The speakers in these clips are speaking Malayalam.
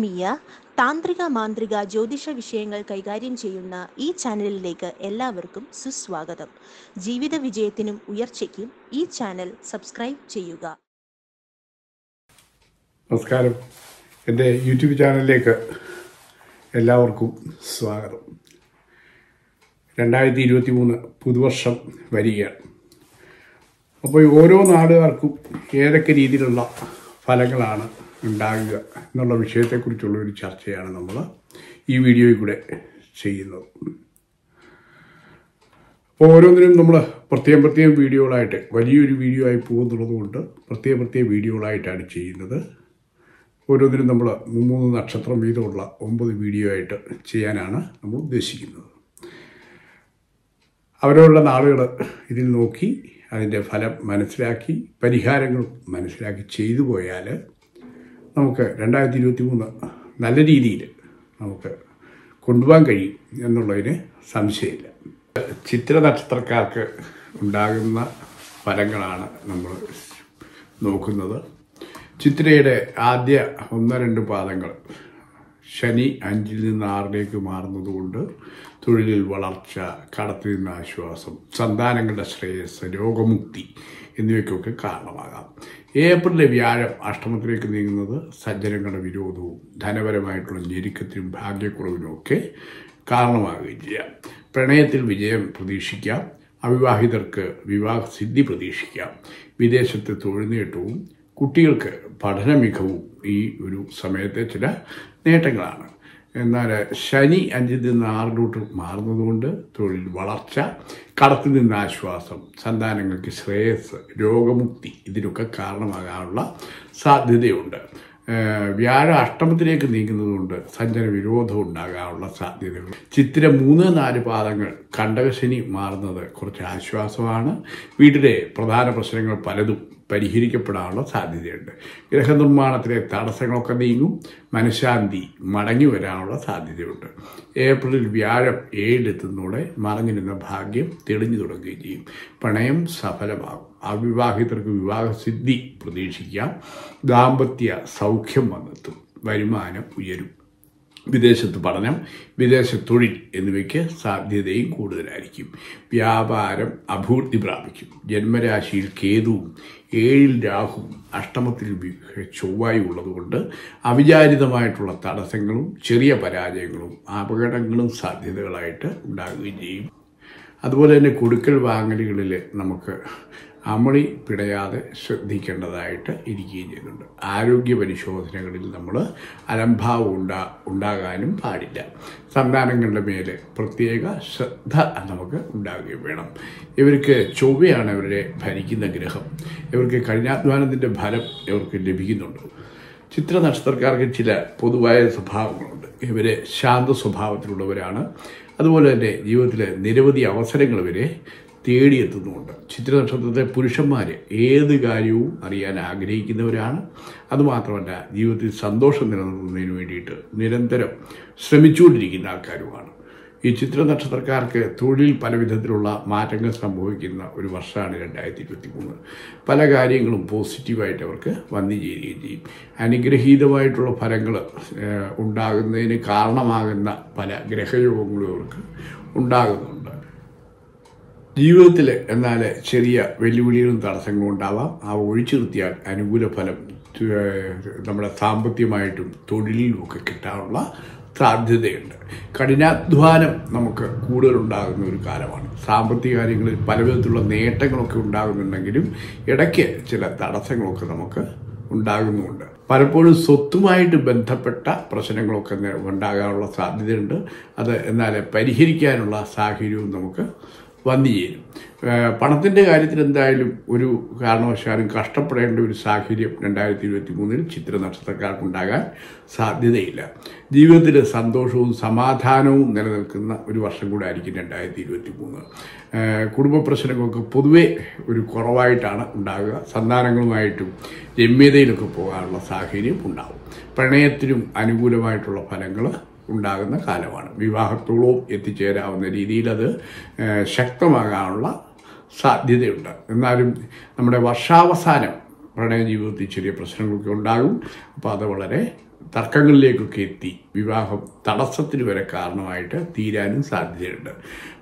ആത്മീയ താന്ത്രിക മാന്ത്രിക ജ്യോതിഷ വിഷയങ്ങൾ കൈകാര്യം ചെയ്യുന്ന ഈ ചാനലിലേക്ക് എല്ലാവർക്കും സുസ്വാഗതം. ജീവിത വിജയത്തിനും ഉയർച്ചയ്ക്കും ഈ ചാനൽ സബ്സ്ക്രൈബ് ചെയ്യുക. നമസ്കാരം. എന്റെ യൂട്യൂബ് ചാനലിലേക്ക് എല്ലാവർക്കും സ്വാഗതം. രണ്ടായിരത്തി ഇരുപത്തി മൂന്ന് പുതുവർഷം വരികയാണ്. അപ്പോൾ ഓരോ നാടുകാർക്കും ഏതൊക്കെ രീതിയിലുള്ള ഫലങ്ങളാണ് ഉണ്ടാകുക എന്നുള്ള വിഷയത്തെക്കുറിച്ചുള്ള ഒരു ചർച്ചയാണ് നമ്മൾ ഈ വീഡിയോയിൽ കൂടെ ചെയ്യുന്നത്. അപ്പോൾ ഓരോന്നിനും നമ്മൾ പ്രത്യേകം പ്രത്യേകം വീഡിയോകളായിട്ട് വലിയൊരു വീഡിയോ ആയി പോകുന്നുള്ളത് കൊണ്ട് പ്രത്യേക പ്രത്യേക വീഡിയോകളായിട്ടാണ് ചെയ്യുന്നത്. ഓരോന്നിനും നമ്മൾ മൂന്ന് നക്ഷത്രം വീതമുള്ള ഒമ്പത് വീഡിയോ ആയിട്ട് ചെയ്യാനാണ് നമ്മൾ ഉദ്ദേശിക്കുന്നത്. അവരവരുടെ നാളുകൾ ഇതിൽ നോക്കി അതിന്റെ ഫലം മനസ്സിലാക്കി പരിഹാരങ്ങൾ മനസ്സിലാക്കി ചെയ്തു പോയാൽ നമുക്ക് രണ്ടായിരത്തി ഇരുപത്തി മൂന്ന് നല്ല രീതിയിൽ നമുക്ക് കൊണ്ടുപോകാൻ കഴിയും എന്നുള്ളതിന് സംശയമില്ല. ചിത്ര നക്ഷത്രക്കാർക്ക് ഉണ്ടാകുന്ന ഫലങ്ങളാണ് നമ്മൾ നോക്കുന്നത്. ചിത്രയുടെ ആദ്യ ഒന്ന് രണ്ട് പാദങ്ങൾ ശനി അഞ്ചിൽ നിന്ന് ആറിലേക്ക് മാറുന്നതുകൊണ്ട് തൊഴിലിൽ വളർച്ച കടത്തിൽ നിന്ന് ആശ്വാസം സന്താനങ്ങളുടെ ശ്രേയസ് രോഗമുക്തി എന്നിവയ്ക്കൊക്കെ കാരണമാകാം. ഏപ്രിലെ വ്യാഴം അഷ്ടമത്തിലേക്ക് നീങ്ങുന്നത് സജ്ജനങ്ങളുടെ വിരോധവും ധനപരമായിട്ടുള്ള ഞെരുക്കത്തിനും ഭാഗ്യക്കുറവിനും ഒക്കെ കാരണമാകുകയും ചെയ്യാം. പ്രണയത്തിൽ വിജയം പ്രതീക്ഷിക്കാം. അവിവാഹിതർക്ക് വിവാഹ സിദ്ധി പ്രതീക്ഷിക്കാം. വിദേശത്തെ തൊഴിൽ നേട്ടവും കുട്ടികൾക്ക് പഠന മികവും ഈ ഒരു സമയത്തെ ചില നേട്ടങ്ങളാണ്. എന്നാൽ ശനി അഞ്ചിൽ നിന്ന് ആറിലോട്ട് മാറുന്നതുകൊണ്ട് തൊഴിൽ വളർച്ച കടത്തിൽ നിന്ന് ആശ്വാസം സന്താനങ്ങൾക്ക് ശ്രേയസ് രോഗമുക്തി ഇതിനൊക്കെ കാരണമാകാനുള്ള സാധ്യതയുണ്ട്. വ്യാഴ അഷ്ടമത്തിലേക്ക് നീങ്ങുന്നതുകൊണ്ട് സഞ്ചര വിരോധം ഉണ്ടാകാനുള്ള സാധ്യതകൾ. ചിത്ര മൂന്ന് നാല് പാദങ്ങൾ കണ്ടകശനി മാറുന്നത് കുറച്ച് ആശ്വാസമാണ്. വീട്ടിലെ പ്രധാന പ്രശ്നങ്ങൾ പലതും പരിഹരിക്കപ്പെടാനുള്ള സാധ്യതയുണ്ട്. ഗ്രഹനിർമ്മാണത്തിലെ തടസ്സങ്ങളൊക്കെ നീങ്ങും മനഃശാന്തി മടങ്ങി വരാനുള്ള സാധ്യതയുണ്ട്. ഏപ്രിലിൽ വ്യാഴം ഏഴിലെത്തുന്നതോടെ മറഞ്ഞിരുന്ന ഭാഗ്യം തെളിഞ്ഞു തുടങ്ങുകയും ചെയ്യും. പ്രണയം സഫലമാകും. അവിവാഹിതർക്ക് വിവാഹസിദ്ധി പ്രതീക്ഷിക്കാം. ദാമ്പത്യ സൗഖ്യം വന്നെത്തും. വരുമാനം ഉയരും. വിദേശത്ത് പഠനം വിദേശ തൊഴിൽ എന്നിവയ്ക്ക് സാധ്യതയും കൂടുതലായിരിക്കും. വ്യാപാരം അഭിവൃദ്ധി പ്രാപിക്കും. ജന്മരാശിയിൽ കേതുവും ഏഴിൽ രാഹുവും അഷ്ടമത്തിൽ ചൊവ്വായി ഉള്ളതുകൊണ്ട് അവിചാരിതമായിട്ടുള്ള തടസ്സങ്ങളും ചെറിയ പരാജയങ്ങളും അപകടങ്ങളും സാധ്യതകളായിട്ട് ഉണ്ടാകുകയും ചെയ്യും. അതുപോലെ തന്നെ കൊടുക്കൽ വാങ്ങലുകളിൽ നമുക്ക് അമളി പിടയാതെ ശ്രദ്ധിക്കേണ്ടതായിട്ട് ഇരിക്കുകയും ചെയ്യുന്നുണ്ട്. ആരോഗ്യ പരിശോധനകളിൽ നമ്മൾ അലംഭാവം ഉണ്ടാ ഉണ്ടാകാനും പാടില്ല. സന്താനങ്ങളുടെ മേൽ പ്രത്യേക ശ്രദ്ധ നമുക്ക് ഉണ്ടാകുകയും വേണം. ഇവർക്ക് ചൊവ്വയാണ് ഇവരെ ഭരിക്കുന്ന ഗ്രഹം. ഇവർക്ക് കഠിനാധ്വാനത്തിന്റെ ഫലം ഇവർക്ക് ലഭിക്കുന്നുണ്ട്. ചിത്ര നക്ഷത്രക്കാർക്ക് ചില പൊതുവായ സ്വഭാവങ്ങളുണ്ട്. ഇവർ ശാന്ത സ്വഭാവത്തിലുള്ളവരാണ്. അതുപോലെ തന്നെ ജീവിതത്തിലെ നിരവധി അവസരങ്ങൾ ഇവരെ തേടിയെത്തുന്നുമുണ്ട്. ചിത്ര നക്ഷത്രത്തെ പുരുഷന്മാർ ഏത് കാര്യവും അറിയാൻ ആഗ്രഹിക്കുന്നവരാണ്. അതുമാത്രമല്ല ജീവിതത്തിൽ സന്തോഷം നിലനിർത്തുന്നതിന് വേണ്ടിയിട്ട് നിരന്തരം ശ്രമിച്ചുകൊണ്ടിരിക്കുന്ന ആൾക്കാരുമാണ്. ഈ ചിത്ര നക്ഷത്രക്കാർക്ക് തൊഴിൽ പല വിധത്തിലുള്ള മാറ്റങ്ങൾ സംഭവിക്കുന്ന ഒരു വർഷമാണ് രണ്ടായിരത്തി ഇരുപത്തി മൂന്ന് പല കാര്യങ്ങളും പോസിറ്റീവായിട്ട് അവർക്ക് വന്നു ചേരുകയും ചെയ്യും. അനുഗ്രഹീതമായിട്ടുള്ള ഫലങ്ങൾ ഉണ്ടാകുന്നതിന് കാരണമാകുന്ന പല ഗ്രഹയോഗങ്ങളും അവർക്ക് ഉണ്ടാകുന്നുണ്ട്. ജീവിതത്തിൽ എന്നാൽ ചെറിയ വെല്ലുവിളികളും തടസ്സങ്ങളും ഉണ്ടാവാം. ആ ഒഴിച്ചു നിർത്തിയാൽ അനുകൂല ഫലം നമ്മുടെ സാമ്പത്തികമായിട്ടും തൊഴിലിലും ഒക്കെ കിട്ടാനുള്ള സാധ്യതയുണ്ട്. കഠിനാധ്വാനം നമുക്ക് കൂടുതൽ ഉണ്ടാകുന്ന ഒരു കാലമാണ്. സാമ്പത്തിക കാര്യങ്ങളിൽ പല വിധത്തിലുള്ള നേട്ടങ്ങളൊക്കെ ഉണ്ടാകുന്നുണ്ടെങ്കിലും ഇടയ്ക്ക് ചില തടസ്സങ്ങളൊക്കെ നമുക്ക് ഉണ്ടാകുന്നുമുണ്ട്. പലപ്പോഴും സ്വത്തുമായിട്ട് ബന്ധപ്പെട്ട പ്രശ്നങ്ങളൊക്കെ ഉണ്ടാകാനുള്ള സാധ്യതയുണ്ട്. അത് എന്നാൽ പരിഹരിക്കാനുള്ള സാഹചര്യവും നമുക്ക് വന്നു ചേരും പണത്തിന്റെ കാര്യത്തിൽ എന്തായാലും ഒരു കാരണവശാലും കഷ്ടപ്പെടേണ്ട ഒരു സാഹചര്യം രണ്ടായിരത്തി ഇരുപത്തി മൂന്നിൽ ചിത്ര നക്ഷത്രക്കാർക്കുണ്ടാകാൻ സാധ്യതയില്ല. ജീവിതത്തിൽ സന്തോഷവും സമാധാനവും നിലനിൽക്കുന്ന ഒരു വർഷം കൂടെ ആയിരിക്കും രണ്ടായിരത്തി ഇരുപത്തി മൂന്ന് കുടുംബ പ്രശ്നങ്ങൾക്ക് പൊതുവെ ഒരു കുറവായിട്ടാണ് ഉണ്ടാകുക. സന്താനങ്ങളുമായിട്ടും രമ്യതയിലൊക്കെ പോകാനുള്ള സാഹചര്യം ഉണ്ടാകും പ്രണയത്തിനും അനുകൂലമായിട്ടുള്ള ഫലങ്ങൾ ഉണ്ടാകുന്ന കാലമാണ്. വിവാഹത്തോളം എത്തിച്ചേരാവുന്ന രീതിയിൽ അത് ശക്തമാകാനുള്ള സാധ്യതയുണ്ട്. എന്നാലും നമ്മുടെ വർഷാവസാനം പ്രണയ ജീവിതത്തിൽ ചെറിയ പ്രശ്നങ്ങളൊക്കെ ഉണ്ടാകും. അപ്പോൾ അത് വളരെ തർക്കങ്ങളിലേക്കൊക്കെ എത്തി. വിവാഹം തടസ്സത്തിന് വരെ കാരണമായിട്ട് തീരാനും സാധ്യതയുണ്ട്.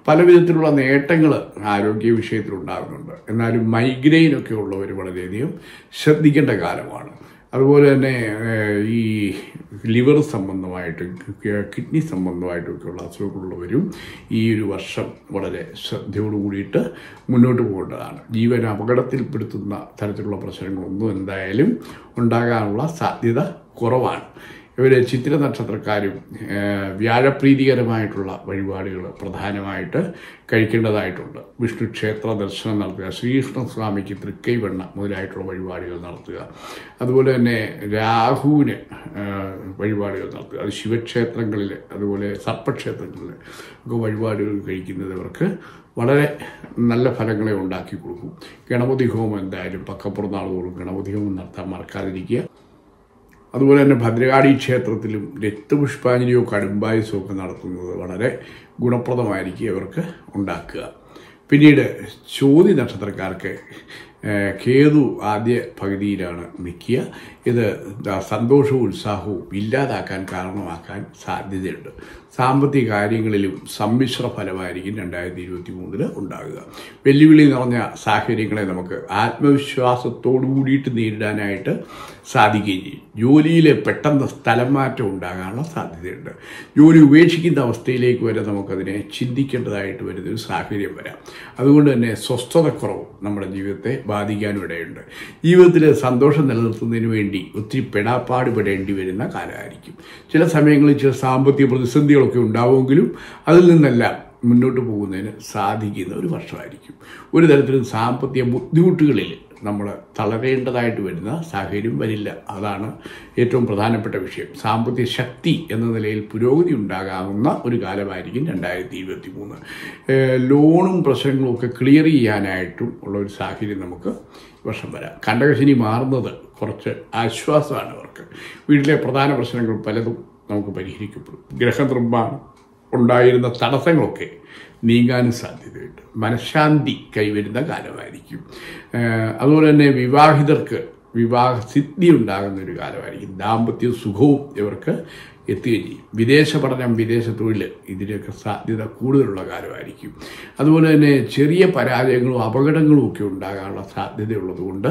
പല വിധത്തിലുള്ള നേട്ടങ്ങൾ ആരോഗ്യ വിഷയത്തിൽ ഉണ്ടാകുന്നുണ്ട് എന്നാലും മൈഗ്രെയിനൊക്കെ ഉള്ളവർ വളരെയധികം ശ്രദ്ധിക്കേണ്ട കാലമാണ്. അതുപോലെ തന്നെ ഈ ലിവർ സംബന്ധമായിട്ട് കിഡ്നി സംബന്ധമായിട്ടൊക്കെയുള്ള അസുഖങ്ങളുള്ളവരും ഈ ഒരു വർഷം വളരെ ശ്രദ്ധയോടു കൂടിയിട്ട് മുന്നോട്ട് പോകേണ്ടതാണ്. ജീവൻ അപകടത്തിൽപ്പെടുത്തുന്ന തരത്തിലുള്ള പ്രശ്നങ്ങളൊന്നും എന്തായാലും ഉണ്ടാകാനുള്ള സാധ്യത കുറവാണ്. ഇവർ ചിത്ര നക്ഷത്രക്കാരും വ്യാഴപ്രീതികരമായിട്ടുള്ള വഴിപാടുകൾ പ്രധാനമായിട്ട് കഴിക്കേണ്ടതായിട്ടുണ്ട്. വിഷ്ണു ക്ഷേത്ര ദർശനം നടത്തുക ശ്രീകൃഷ്ണ സ്വാമിക്ക് തൃക്കൈവെണ്ണ മുതലായിട്ടുള്ള വഴിപാടുകൾ നടത്തുക. അതുപോലെ തന്നെ രാഹുവിന് വഴിപാടുകൾ നടത്തുക. അത് ശിവക്ഷേത്രങ്ങളിൽ അതുപോലെ സർപ്പക്ഷേത്രങ്ങളിൽ ഒക്കെ വഴിപാടുകൾ കഴിക്കുന്നത് ഇവർക്ക് വളരെ നല്ല ഫലങ്ങളെ ഉണ്ടാക്കി കൊടുക്കും. ഗണപതി ഹോമം എന്തായാലും പക്കപ്പുറം നാളുകളും ഗണപതി ഹോമം നടത്താൻ മറക്കാതിരിക്കുക. അതുപോലെ തന്നെ ഭദ്രകാളി ക്ഷേത്രത്തിലും രക്തപുഷ്പാഞ്ജലിയോ കടുംബായുസോ ഒക്കെ നടത്തുന്നത് വളരെ ഗുണപ്രദമായിരിക്കും ഇവർക്ക് ഉണ്ടാക്കുക. പിന്നീട് ചോതി നക്ഷത്രക്കാർക്ക് കേതു ആദ്യ പകുതിയിലാണ് നിൽക്കുക. ഇത് സന്തോഷവും ഉത്സാഹവും ഇല്ലാതാക്കാൻ കാരണമാക്കാൻ സാധ്യതയുണ്ട്. സാമ്പത്തിക കാര്യങ്ങളിലും സമ്മിശ്ര ഫലമായിരിക്കും രണ്ടായിരത്തി ഇരുപത്തി മൂന്നിൽ ഉണ്ടാകുക. വെല്ലുവിളി നിറഞ്ഞ സാഹചര്യങ്ങളെ നമുക്ക് ആത്മവിശ്വാസത്തോടു കൂടിയിട്ട് നേരിടാനായിട്ട് സാധിക്കുകയും ചെയ്യും. ജോലിയിൽ പെട്ടെന്ന് സ്ഥലം മാറ്റം ഉണ്ടാകാനുള്ള സാധ്യതയുണ്ട്. ജോലി ഉപേക്ഷിക്കുന്ന അവസ്ഥയിലേക്ക് വരെ നമുക്കതിനെ ചിന്തിക്കേണ്ടതായിട്ട് വരുന്നൊരു സാഹചര്യം വരാം. അതുകൊണ്ട് തന്നെ സ്വസ്ഥതക്കുറവ് നമ്മുടെ ജീവിതത്തെ ബാധിക്കാനും ഇടയുണ്ട്. ജീവിതത്തിൽ സന്തോഷം നിലനിർത്തുന്നതിന് വേണ്ടി ഒത്തിരി പെടാപ്പാട് പെടേണ്ടി വരുന്ന കാലമായിരിക്കും. ചില സമയങ്ങളിൽ ചില സാമ്പത്തിക പ്രതിസന്ധികളൊക്കെ ഉണ്ടാവുമെങ്കിലും അതിൽ നിന്നെല്ലാം മുന്നോട്ട് പോകുന്നതിന് സാധിക്കുന്ന ഒരു വർഷമായിരിക്കും. ഒരു തരത്തിലും സാമ്പത്തിക ബുദ്ധിമുട്ടുകളിൽ നമ്മൾ തളരേണ്ടതായിട്ട് വരുന്ന സാഹചര്യം വരില്ല. അതാണ് ഏറ്റവും പ്രധാനപ്പെട്ട വിഷയം. സാമ്പത്തിക ശക്തി എന്ന നിലയിൽ പുരോഗതി ഉണ്ടാകാവുന്ന ഒരു കാലമായിരിക്കും രണ്ടായിരത്തി ഇരുപത്തി മൂന്ന് ലോണും പ്രശ്നങ്ങളും ഒക്കെ ക്ലിയർ ചെയ്യാനായിട്ടും ഉള്ള ഒരു സാഹചര്യം നമുക്ക് വർഷം വരാം. കണ്ടകശിനി മാറുന്നത് കുറച്ച് ആശ്വാസമാണ് അവർക്ക്. വീട്ടിലെ പ്രധാന പ്രശ്നങ്ങൾ പലതും നമുക്ക് പരിഹരിക്കപ്പെടും. ഗ്രഹനിർമ്മാണം ഉണ്ടായിരുന്ന തടസ്സങ്ങളൊക്കെ നീങ്ങാനും സാധ്യതയുണ്ട്. മനഃശാന്തി കൈവരുന്ന കാലമായിരിക്കും. അതുപോലെ തന്നെ വിവാഹിതർക്ക് വിവാഹ സിദ്ധി ഉണ്ടാകുന്ന ഒരു കാലമായിരിക്കും. ദാമ്പത്യ സുഖവും ഇവർക്ക് എത്തുകയും ചെയ്യും വിദേശ പഠനം വിദേശ തൊഴിൽ ഇതിന്റെയൊക്കെ സാധ്യത കൂടുതലുള്ള കാലമായിരിക്കും. അതുപോലെ തന്നെ ചെറിയ പരാജയങ്ങളും അപകടങ്ങളും ഒക്കെ ഉണ്ടാകാനുള്ള സാധ്യതയുള്ളതുകൊണ്ട്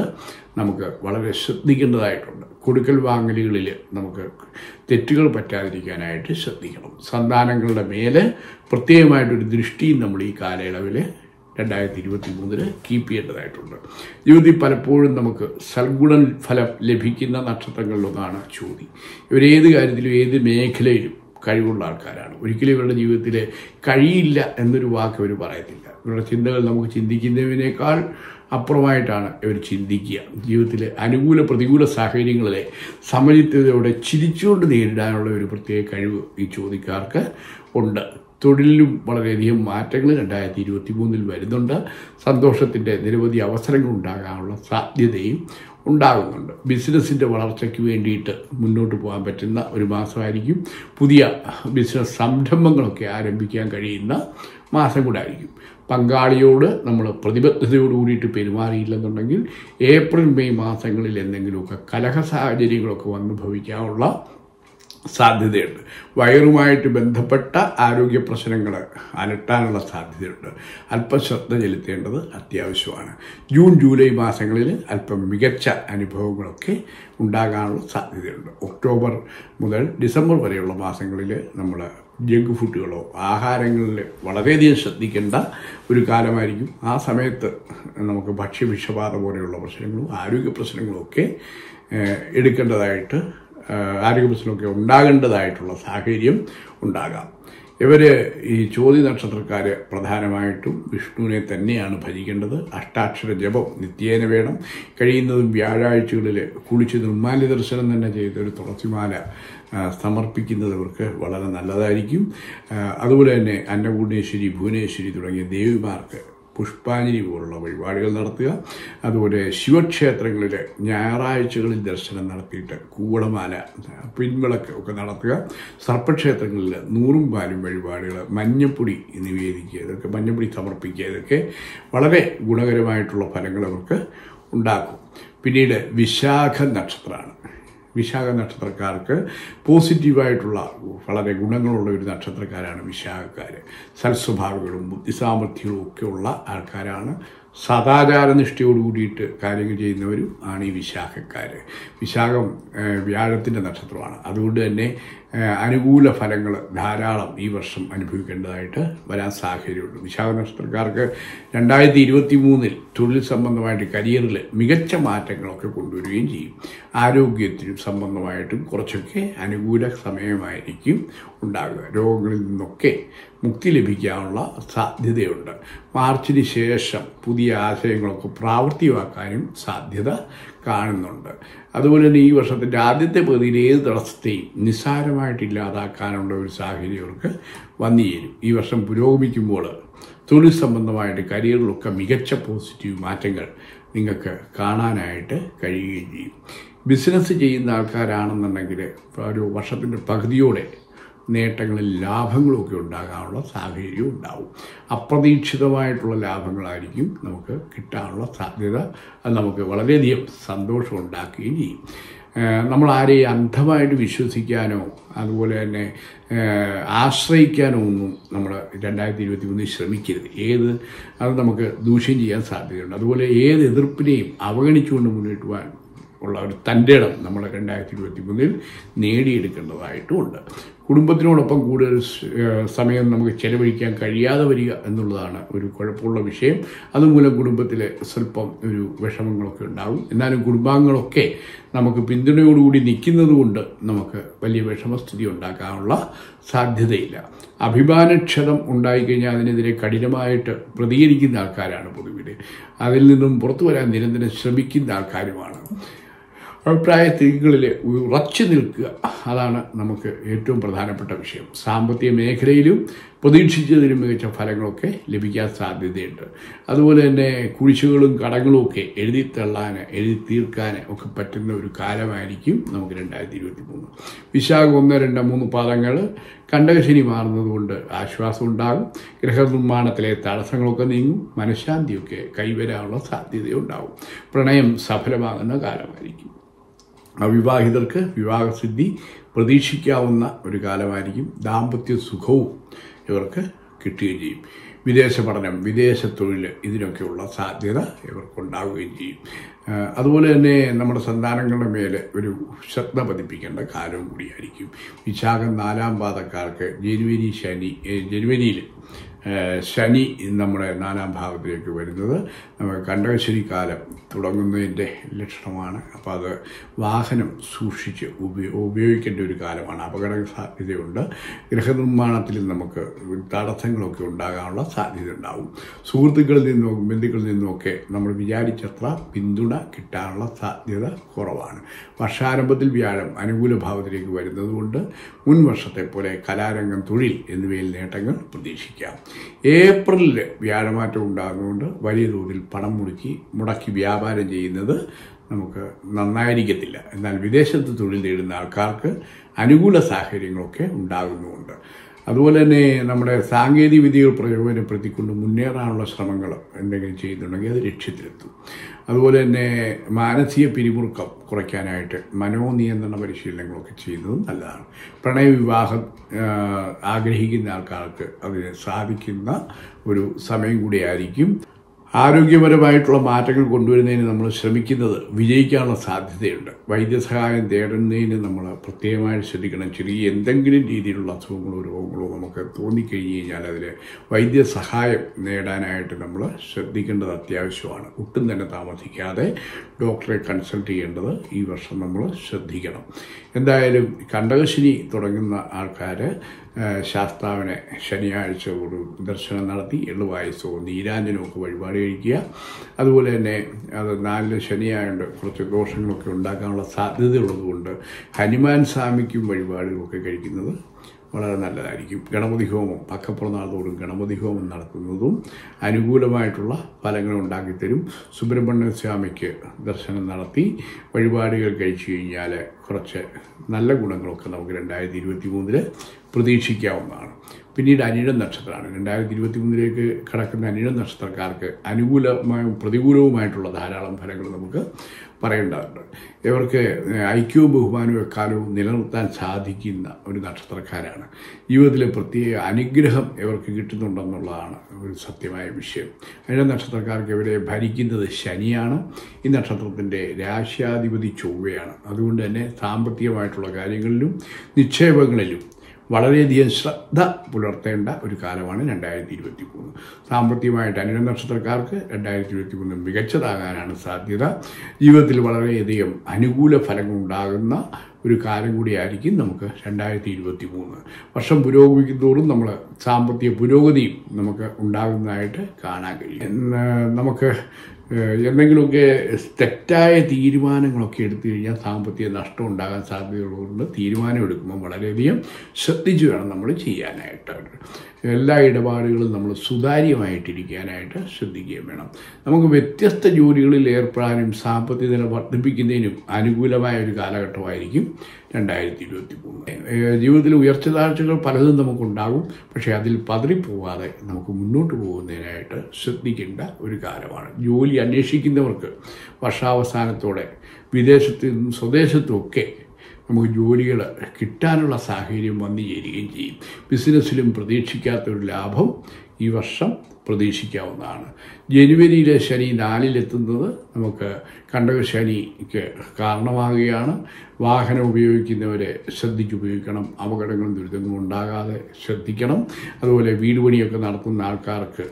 നമുക്ക് വളരെ ശ്രദ്ധിക്കേണ്ടതായിട്ടുണ്ട്. കൊടുക്കൽ വാങ്ങലുകളിൽ നമുക്ക് തെറ്റുകൾ പറ്റാതിരിക്കാനായിട്ട് ശ്രദ്ധിക്കണം. സന്താനങ്ങളുടെ മേലെ പ്രത്യേകമായിട്ടൊരു ദൃഷ്ടിയും നമ്മൾ ഈ കാലയളവിൽ രണ്ടായിരത്തി ഇരുപത്തി മൂന്നിന് കീപ്പ് ചെയ്യേണ്ടതായിട്ടുണ്ട്. ജീവിതത്തിൽ പലപ്പോഴും നമുക്ക് സൽഗുണ ഫലം ലഭിക്കുന്ന നക്ഷത്രങ്ങളിലൊന്നാണ് ചോതി ഇവരേത് കാര്യത്തിലും ഏത് മേഖലയിലും കഴിവുള്ള ആൾക്കാരാണ്. ഒരിക്കലും ഇവരുടെ ജീവിതത്തിൽ കഴിയില്ല എന്നൊരു വാക്ക് അവർ പറയത്തില്ല. ഇവരുടെ ചിന്തകൾ നമുക്ക് ചിന്തിക്കുന്നതിനേക്കാൾ അപ്പുറമായിട്ടാണ് ഇവർ ചിന്തിക്കുക. ജീവിതത്തിലെ അനുകൂല പ്രതികൂല സാഹചര്യങ്ങളെ സമചിത്തതയോടെ ചിരിച്ചുകൊണ്ട് നേരിടാനുള്ള ഒരു പ്രത്യേക കഴിവ് ഈ ചോദിക്കാർക്ക് ഉണ്ട്. തൊഴിലിലും വളരെയധികം മാറ്റങ്ങൾ രണ്ടായിരത്തി ഇരുപത്തി മൂന്നിൽ വരുന്നുണ്ട്. സന്തോഷത്തിന്റെ നിരവധി അവസരങ്ങൾ ഉണ്ടാകാനുള്ള സാധ്യതയും ഉണ്ടാകുന്നുണ്ട്. ബിസിനസ്സിന്റെ വളർച്ചയ്ക്ക് വേണ്ടിയിട്ട് മുന്നോട്ട് പോകാൻ പറ്റുന്ന ഒരു മാസമായിരിക്കും. പുതിയ ബിസിനസ് സംരംഭങ്ങളൊക്കെ ആരംഭിക്കാൻ കഴിയുന്ന മാസം കൂടെ ആയിരിക്കും പങ്കാളിയോട് നമ്മൾ പ്രതിബദ്ധതയോട് കൂടിയിട്ട് പെരുമാറിയില്ലെന്നുണ്ടെങ്കിൽ ഏപ്രിൽ മെയ് മാസങ്ങളിൽ എന്തെങ്കിലുമൊക്കെ കലഹ സാഹചര്യങ്ങളൊക്കെ വന്നു ഭവിക്കാനുള്ള സാധ്യതയുണ്ട്. വയറുമായിട്ട് ബന്ധപ്പെട്ട ആരോഗ്യ പ്രശ്നങ്ങൾ അലട്ടാനുള്ള സാധ്യതയുണ്ട്. അല്പം ശ്രദ്ധ ചെലുത്തേണ്ടത് അത്യാവശ്യമാണ്. ജൂൺ ജൂലൈ മാസങ്ങളിൽ അല്പം മികച്ച അനുഭവങ്ങളൊക്കെ ഉണ്ടാകാനുള്ള സാധ്യതയുണ്ട്. ഒക്ടോബർ മുതൽ ഡിസംബർ വരെയുള്ള മാസങ്ങളിൽ നമ്മൾ ജങ്ക് ഫുഡുകളോ ആഹാരങ്ങളിൽ വളരെയധികം ശ്രദ്ധിക്കേണ്ട ഒരു കാലമായിരിക്കും. ആ സമയത്ത് നമുക്ക് ഭക്ഷ്യ വിഷബാധ പോലെയുള്ള പ്രശ്നങ്ങളും ആരോഗ്യ പ്രശ്നങ്ങളും ഒക്കെ എടുക്കേണ്ടതായിട്ട് ആഹ് ആരോഗ്യ പ്രശ്നമൊക്കെ ഉണ്ടാകേണ്ടതായിട്ടുള്ള സാഹചര്യം ഉണ്ടാകാം. ഇവർ ഈ ചോതി നക്ഷത്രക്കാർ പ്രധാനമായിട്ടും വിഷ്ണുവിനെ തന്നെയാണ് ഭജിക്കേണ്ടത്. അഷ്ടാക്ഷര ജപം നിത്യേന വേണം. കഴിയുന്നതും വ്യാഴാഴ്ചകളിൽ കുളിച്ച് നിർമ്മാല്യ ദർശനം തന്നെ ചെയ്ത് ഒരു തുളസിമാല സമർപ്പിക്കുന്നത് ഇവർക്ക് വളരെ നല്ലതായിരിക്കും. അതുപോലെ തന്നെ അന്നപൂർണേശ്വരി ഭുവനേശ്വരി തുടങ്ങിയ ദേവിമാർക്ക് പുഷ്പാഞ്ജലി പോലുള്ള വഴിപാടുകൾ നടത്തുക. അതുപോലെ ശിവക്ഷേത്രങ്ങളിൽ ഞായറാഴ്ചകളിൽ ദർശനം നടത്തിയിട്ട് കൂവളമാല പിൻവിളക്ക് ഒക്കെ നടത്തുക. സർപ്പക്ഷേത്രങ്ങളിൽ നൂറും പാലും വഴിപാടുകൾ മഞ്ഞപ്പൊടി നിവേദിക്കുക ഇതൊക്കെ മഞ്ഞപ്പൊടി സമർപ്പിക്കുക ഇതൊക്കെ വളരെ ഗുണകരമായിട്ടുള്ള ഫലങ്ങൾ അവർക്ക് ഉണ്ടാക്കും. പിന്നീട് വിശാഖ നക്ഷത്രമാണ്. വിശാഖ നക്ഷത്രക്കാർക്ക് പോസിറ്റീവായിട്ടുള്ള വളരെ ഗുണങ്ങളുള്ള ഒരു നക്ഷത്രക്കാരാണ് വിശാഖക്കാർ സൽസ്വഭാവികളും ബുദ്ധിസാമർഥ്യവും ഒക്കെ ഉള്ള ആൾക്കാരാണ് സദാചാര നിഷ്ഠയോട് കൂടിയിട്ട് കാര്യങ്ങൾ ചെയ്യുന്നവരും ആണ് ഈ വിശാഖക്കാർ വിശാഖം വ്യാഴത്തിന്റെ നക്ഷത്രമാണ്. അതുകൊണ്ട് തന്നെ അനുകൂല ഫലങ്ങൾ ധാരാളം ഈ വർഷം അനുഭവിക്കേണ്ടതായിട്ട് വരാൻ സാഹചര്യമുണ്ട്. വിശാഖ നക്ഷത്രക്കാർക്ക് രണ്ടായിരത്തി ഇരുപത്തി മൂന്നിൽ തൊഴിൽ സംബന്ധമായിട്ട് കരിയറിൽ മികച്ച മാറ്റങ്ങളൊക്കെ കൊണ്ടുവരികയും ചെയ്യും. ആരോഗ്യത്തിനും സംബന്ധമായിട്ടും കുറച്ചൊക്കെ അനുകൂല സമയമായിരിക്കും ഉണ്ടാകുക രോഗങ്ങളിൽ നിന്നൊക്കെ മുക്തി ലഭിക്കാനുള്ള സാധ്യതയുണ്ട്. മാർച്ചിന് ശേഷം പുതിയ ആശയങ്ങളൊക്കെ പ്രാവർത്തികമാക്കാനും സാധ്യത കാണുന്നുണ്ട്. അതുപോലെ തന്നെ ഈ വർഷത്തിന്റെ ആദ്യത്തെ പകുതിയിൽ ഏത് തടസ്സത്തെയും നിസ്സാരമായിട്ട് ഇല്ലാതാക്കാനുള്ള ഒരു സാഹചര്യം അവർക്ക് വന്നു ചേരും ഈ വർഷം പുരോഗമിക്കുമ്പോൾ തൊഴിൽ സംബന്ധമായിട്ട് കരിയറിലൊക്കെ മികച്ച പോസിറ്റീവ് മാറ്റങ്ങൾ നിങ്ങൾക്ക് കാണാനായിട്ട് കഴിയുകയും ചെയ്യും. ബിസിനസ് ചെയ്യുന്ന ആൾക്കാരാണെന്നുണ്ടെങ്കിൽ ഒരു വർഷത്തിന്റെ പകുതിയോടെ നേട്ടങ്ങളിൽ ലാഭങ്ങളും ഒക്കെ ഉണ്ടാകാനുള്ള സാഹചര്യം ഉണ്ടാവും. അപ്രതീക്ഷിതമായിട്ടുള്ള ലാഭങ്ങളായിരിക്കും നമുക്ക് കിട്ടാനുള്ള സാധ്യത. അത് നമുക്ക് വളരെയധികം സന്തോഷം ഉണ്ടാക്കുകയും ചെയ്യും. നമ്മൾ ആരെയും അന്ധമായിട്ട് വിശ്വസിക്കാനോ അതുപോലെ തന്നെ ആശ്രയിക്കാനോ ഒന്നും നമ്മൾ രണ്ടായിരത്തി ഇരുപത്തി മൂന്നിൽ ശ്രമിക്കരുത്. ഏത്? അത് നമുക്ക് ദൂഷ്യം ചെയ്യാൻ സാധ്യതയുണ്ട്. അതുപോലെ ഏത് എതിർപ്പിനെയും അവഗണിച്ചുകൊണ്ട് മുന്നോട്ട് പോകാൻ ഉള്ള ഒരു തന്റെ ഇടം നമ്മൾ രണ്ടായിരത്തി ഇരുപത്തി മൂന്നിൽ നേടിയെടുക്കേണ്ടതായിട്ടുമുണ്ട് കുടുംബത്തിനോടൊപ്പം കൂടുതൽ സമയം നമുക്ക് ചെലവഴിക്കാൻ കഴിയാതെ വരിക എന്നുള്ളതാണ് ഒരു കുഴപ്പമുള്ള വിഷയം. അതുമൂലം കുടുംബത്തിൽ സ്വല്പം ഒരു വിഷമങ്ങളൊക്കെ ഉണ്ടാകും. എന്നാലും കുടുംബാംഗങ്ങളൊക്കെ നമുക്ക് പിന്തുണയോടുകൂടി നിൽക്കുന്നത് കൊണ്ട് നമുക്ക് വലിയ വിഷമസ്ഥിതി ഉണ്ടാക്കാനുള്ള സാധ്യതയില്ല. അഭിമാനക്ഷതം ഉണ്ടായിക്കഴിഞ്ഞാൽ അതിനെതിരെ കഠിനമായിട്ട് പ്രതികരിക്കുന്ന ആൾക്കാരാണ് പൊതുവിൽ. അതിൽ നിന്നും പുറത്തു വരാൻ നിരന്തരം ശ്രമിക്കുന്ന ആൾക്കാരുമാണ്. അഭിപ്രായ തീകളിൽ ഉറച്ചു നിൽക്കുക. അതാണ് നമുക്ക് ഏറ്റവും പ്രധാനപ്പെട്ട വിഷയം. സാമ്പത്തിക മേഖലയിലും പ്രതീക്ഷിച്ചതിലും മികച്ച ഫലങ്ങളൊക്കെ ലഭിക്കാൻ സാധ്യതയുണ്ട്. അതുപോലെ തന്നെ കുഴിച്ചുകളും കടങ്ങളും ഒക്കെ എഴുതി തള്ളാൻ എഴുതി തീർക്കാൻ ഒക്കെ പറ്റുന്ന ഒരു കാലമായിരിക്കും നമുക്ക് രണ്ടായിരത്തി ഇരുപത്തി മൂന്ന് വിശാഖം ഒന്ന് രണ്ട് മൂന്ന് പാദങ്ങൾ കണ്ടകശനി മാറുന്നതുകൊണ്ട് ആശ്വാസം ഉണ്ടാകും. ഗൃഹനിർമ്മാണത്തിലെ തടസ്സങ്ങളൊക്കെ നീങ്ങും. മനഃശാന്തിയൊക്കെ കൈവരാനുള്ള സാധ്യതയുണ്ടാകും. പ്രണയം സഫലമാകുന്ന കാലമായിരിക്കും. അവിവാഹിതർക്ക് വിവാഹസിദ്ധി പ്രതീക്ഷിക്കാവുന്ന ഒരു കാലമായിരിക്കും. ദാമ്പത്യ സുഖവും ഇവർക്ക് കിട്ടുകയും ചെയ്യും. വിദേശ പഠനം വിദേശ തൊഴിൽ ഇതിനൊക്കെയുള്ള സാധ്യത ഇവർക്കുണ്ടാവുകയും ചെയ്യും. അതുപോലെ തന്നെ നമ്മുടെ സന്താനങ്ങളുടെ മേലെ ഒരു ശ്രദ്ധ പതിപ്പിക്കേണ്ട കാലവും കൂടിയായിരിക്കും. വിശാഖം നാലാം പാദക്കാർക്ക് ജനുവരി ശനി ജനുവരിയിൽ ശനി നമ്മുടെ നാലാം ഭാവത്തിലേക്ക് വരുന്നത്. നമുക്ക് കാലം തുടങ്ങുന്നതിന്റെ ലക്ഷണമാണ്. അപ്പോൾ അത് വാഹനം സൂക്ഷിച്ച് ഉപയോ ഉപയോഗിക്കേണ്ട ഒരു കാലമാണ്. അപകട സാധ്യതയുണ്ട്. ഗൃഹനിർമ്മാണത്തിൽ നമുക്ക് തടസ്സങ്ങളൊക്കെ ഉണ്ടാകാനുള്ള സാധ്യത ഉണ്ടാവും. സുഹൃത്തുക്കളിൽ നിന്നും ബന്ധുക്കളിൽ നിന്നുമൊക്കെ നമ്മൾ വിചാരിച്ചത്ര പിന്തുണ കിട്ടാനുള്ള സാധ്യത കുറവാണ്. വർഷാരംഭത്തിൽ വ്യാഴം അനുകൂല ഭാവത്തിലേക്ക് വരുന്നതുകൊണ്ട് മുൻ വർഷത്തെ പോലെ കലാരംഗം തൊഴിൽ എന്നിവയിൽ നേട്ടങ്ങൾ പ്രതീക്ഷിക്കാം. ഏപ്രിലിൽ വ്യാഴമാറ്റം ഉണ്ടാകുന്നതുകൊണ്ട് വലിയ തോതിൽ പണം മുടക്കി മുടക്കി വ്യാപാരം ചെയ്യുന്നത് നമുക്ക് നന്നായിരിക്കത്തില്ല. എന്നാൽ വിദേശത്ത് തൊഴിൽ നേടുന്ന ആൾക്കാർക്ക് അനുകൂല സാഹചര്യങ്ങളൊക്കെ ഉണ്ടാകുന്നുമുണ്ട്. അതുപോലെ തന്നെ നമ്മുടെ സാങ്കേതിക വിദ്യകൾ പ്രയോജനപ്പെടുത്തിക്കൊണ്ട് മുന്നേറാനുള്ള ശ്രമങ്ങൾ എന്തെങ്കിലും ചെയ്യുന്നുണ്ടെങ്കിൽ അത് ലക്ഷ്യത്തിലെത്തും. അതുപോലെ തന്നെ മാനസിക പിരിമുറുക്കം കുറയ്ക്കാനായിട്ട് മനോനിയന്ത്രണ പരിശീലനങ്ങളൊക്കെ ചെയ്യുന്നതും നല്ലതാണ്. പ്രണയവിവാഹം ആഗ്രഹിക്കുന്ന ആൾക്കാർക്ക് അതിന് സാധിക്കുന്ന ഒരു സമയം കൂടിയായിരിക്കും. ആരോഗ്യപരമായിട്ടുള്ള മാറ്റങ്ങൾ കൊണ്ടുവരുന്നതിന് നമ്മൾ ശ്രമിക്കുന്നത് വിജയിക്കാനുള്ള സാധ്യതയുണ്ട്. വൈദ്യസഹായം തേടുന്നതിന് നമ്മൾ പ്രത്യേകമായി ശ്രദ്ധിക്കണം. ചെറിയ എന്തെങ്കിലും രീതിയിലുള്ള അസുഖങ്ങളോ രോഗങ്ങളോ നമുക്ക് തോന്നിക്കഴിഞ്ഞ് കഴിഞ്ഞാൽ അതിൽ വൈദ്യസഹായം നേടാനായിട്ട് നമ്മൾ ശ്രദ്ധിക്കേണ്ടത് അത്യാവശ്യമാണ്. ഒട്ടും തന്നെ താമസിക്കാതെ ഡോക്ടറെ കൺസൾട്ട് ചെയ്യേണ്ടത് ഈ വർഷം നമ്മൾ ശ്രദ്ധിക്കണം. എന്തായാലും കണ്ടകശിനി തുടങ്ങുന്ന ആൾക്കാർ ശാസ്താവിനെ ശനിയാഴ്ച ഒരു ദർശനം നടത്തി എള്ളുവായസോ നീരാഞ്ജനോ ഒക്കെ വഴിപാട് കഴിക്കുക. അതുപോലെ തന്നെ അത് നാലിന് ശനിയായതുകൊണ്ട് കുറച്ച് ദോഷങ്ങളൊക്കെ ഉണ്ടാക്കാനുള്ള സാധ്യതയുള്ളതുകൊണ്ട് ഹനുമാൻ സ്വാമിക്കും വഴിപാടുകളൊക്കെ കഴിക്കുന്നത്. വളരെ നല്ലതായിരിക്കും. ഗണപതി ഹോമം പക്കപ്പുറനാളത്തോടും ഗണപതി ഹോമം നടത്തുന്നതും അനുകൂലമായിട്ടുള്ള ഫലങ്ങൾ ഉണ്ടാക്കിത്തരും. സുബ്രഹ്മണ്യ സ്വാമിക്ക് ദർശനം നടത്തി വഴിപാടുകൾ കഴിച്ചു കഴിഞ്ഞാൽ കുറച്ച് നല്ല ഗുണങ്ങളൊക്കെ നമുക്ക് രണ്ടായിരത്തി ഇരുപത്തി മൂന്നിൽ പ്രതീക്ഷിക്കാവുന്നതാണ്. പിന്നീട് അനിഴം നക്ഷത്രമാണ്. രണ്ടായിരത്തി ഇരുപത്തി മൂന്നിലേക്ക് കടക്കുന്ന അനിഴം നക്ഷത്രക്കാർക്ക് അനുകൂലമായും പ്രതികൂലവുമായിട്ടുള്ള ധാരാളം ഫലങ്ങൾ നമുക്ക് പറയേണ്ടതുണ്ട് ഇവർക്ക് ഐക്യവും ബഹുമാനവും എക്കാലവും നിലനിർത്താൻ സാധിക്കുന്ന ഒരു നക്ഷത്രക്കാരാണ്. ജീവിതത്തിലെ പ്രത്യേക അനുഗ്രഹം ഇവർക്ക് കിട്ടുന്നുണ്ടെന്നുള്ളതാണ് ഒരു സത്യമായ വിഷയം. അതിന്റെ നക്ഷത്രക്കാർക്ക് ഇവരെ ഭരിക്കുന്നത് ശനിയാണ്. ഈ നക്ഷത്രത്തിന്റെ രാശ്യാധിപതി ചൊവ്വയാണ്. അതുകൊണ്ട് തന്നെ സാമ്പത്തികമായിട്ടുള്ള കാര്യങ്ങളിലും നിക്ഷേപങ്ങളിലും വളരെയധികം ശ്രദ്ധ പുലർത്തേണ്ട ഒരു കാലമാണ് രണ്ടായിരത്തി ഇരുപത്തി മൂന്ന് സാമ്പത്തികമായിട്ട് അനുര നക്ഷത്രക്കാർക്ക് രണ്ടായിരത്തി ഇരുപത്തി മൂന്ന് മികച്ചതാകാനാണ് സാധ്യത. ജീവിതത്തിൽ വളരെയധികം അനുകൂല ഫലങ്ങൾ ഉണ്ടാകുന്ന ഒരു കാലം കൂടിയായിരിക്കും നമുക്ക് രണ്ടായിരത്തി ഇരുപത്തി മൂന്ന് വർഷം പുരോഗമിക്കുന്നതോറും നമ്മൾ സാമ്പത്തിക പുരോഗതിയും നമുക്ക് ഉണ്ടാകുന്നതായിട്ട് കാണാൻ കഴിയും. നമുക്ക് എന്തെങ്കിലുമൊക്കെ തെറ്റായ തീരുമാനങ്ങളൊക്കെ എടുത്തു കഴിഞ്ഞാൽ സാമ്പത്തിക നഷ്ടം ഉണ്ടാകാൻ സാധ്യതയുള്ളതുകൊണ്ട് തീരുമാനം എടുക്കുമ്പോൾ വളരെയധികം ശ്രദ്ധിച്ചു വേണം നമ്മൾ ചെയ്യാനായിട്ട്. എല്ലാ ഇടപാടുകളും നമ്മൾ സുതാര്യമായിട്ടിരിക്കാനായിട്ട് ശ്രദ്ധിക്കുകയും വേണം. നമുക്ക് വ്യത്യസ്ത ജോലികളിൽ ഏർപ്പെടാനും സാമ്പത്തിക നില വർദ്ധിപ്പിക്കുന്നതിനും അനുകൂലമായ ഒരു കാലഘട്ടമായിരിക്കും രണ്ടായിരത്തി ഇരുപത്തി മൂന്ന് ജീവിതത്തിൽ ഉയർച്ച താഴ്ചകൾ പലതും നമുക്കുണ്ടാകും. പക്ഷേ അതിൽ പതറിപ്പോവാതെ നമുക്ക് മുന്നോട്ട് പോകുന്നതിനായിട്ട് ശ്രദ്ധിക്കേണ്ട ഒരു കാലമാണ് ജോലി അന്വേഷിക്കുന്നവർക്ക് വർഷാവസാനത്തോടെ വിദേശത്തു നിന്നും സ്വദേശത്തുമൊക്കെ നമുക്ക് ജോലികൾ കിട്ടാനുള്ള സാഹചര്യം വന്നു ചേരുകയും ചെയ്യും. ബിസിനസ്സിലും പ്രതീക്ഷിക്കാത്തൊരു ലാഭം ഈ വർഷം പ്രതീക്ഷിക്കാവുന്നതാണ്. ജനുവരിയിലെ ശനി നാലിലെത്തുന്നത് നമുക്ക് കണ്ടക ശനിക്ക് കാരണമാകുകയാണ്. വാഹനം ഉപയോഗിക്കുന്നവരെ ശ്രദ്ധിച്ചുപയോഗിക്കണം. അപകടങ്ങളും ദുരിതങ്ങളും ഉണ്ടാകാതെ ശ്രദ്ധിക്കണം. അതുപോലെ വീട് പണിയൊക്കെ നടത്തുന്ന ആൾക്കാർക്ക്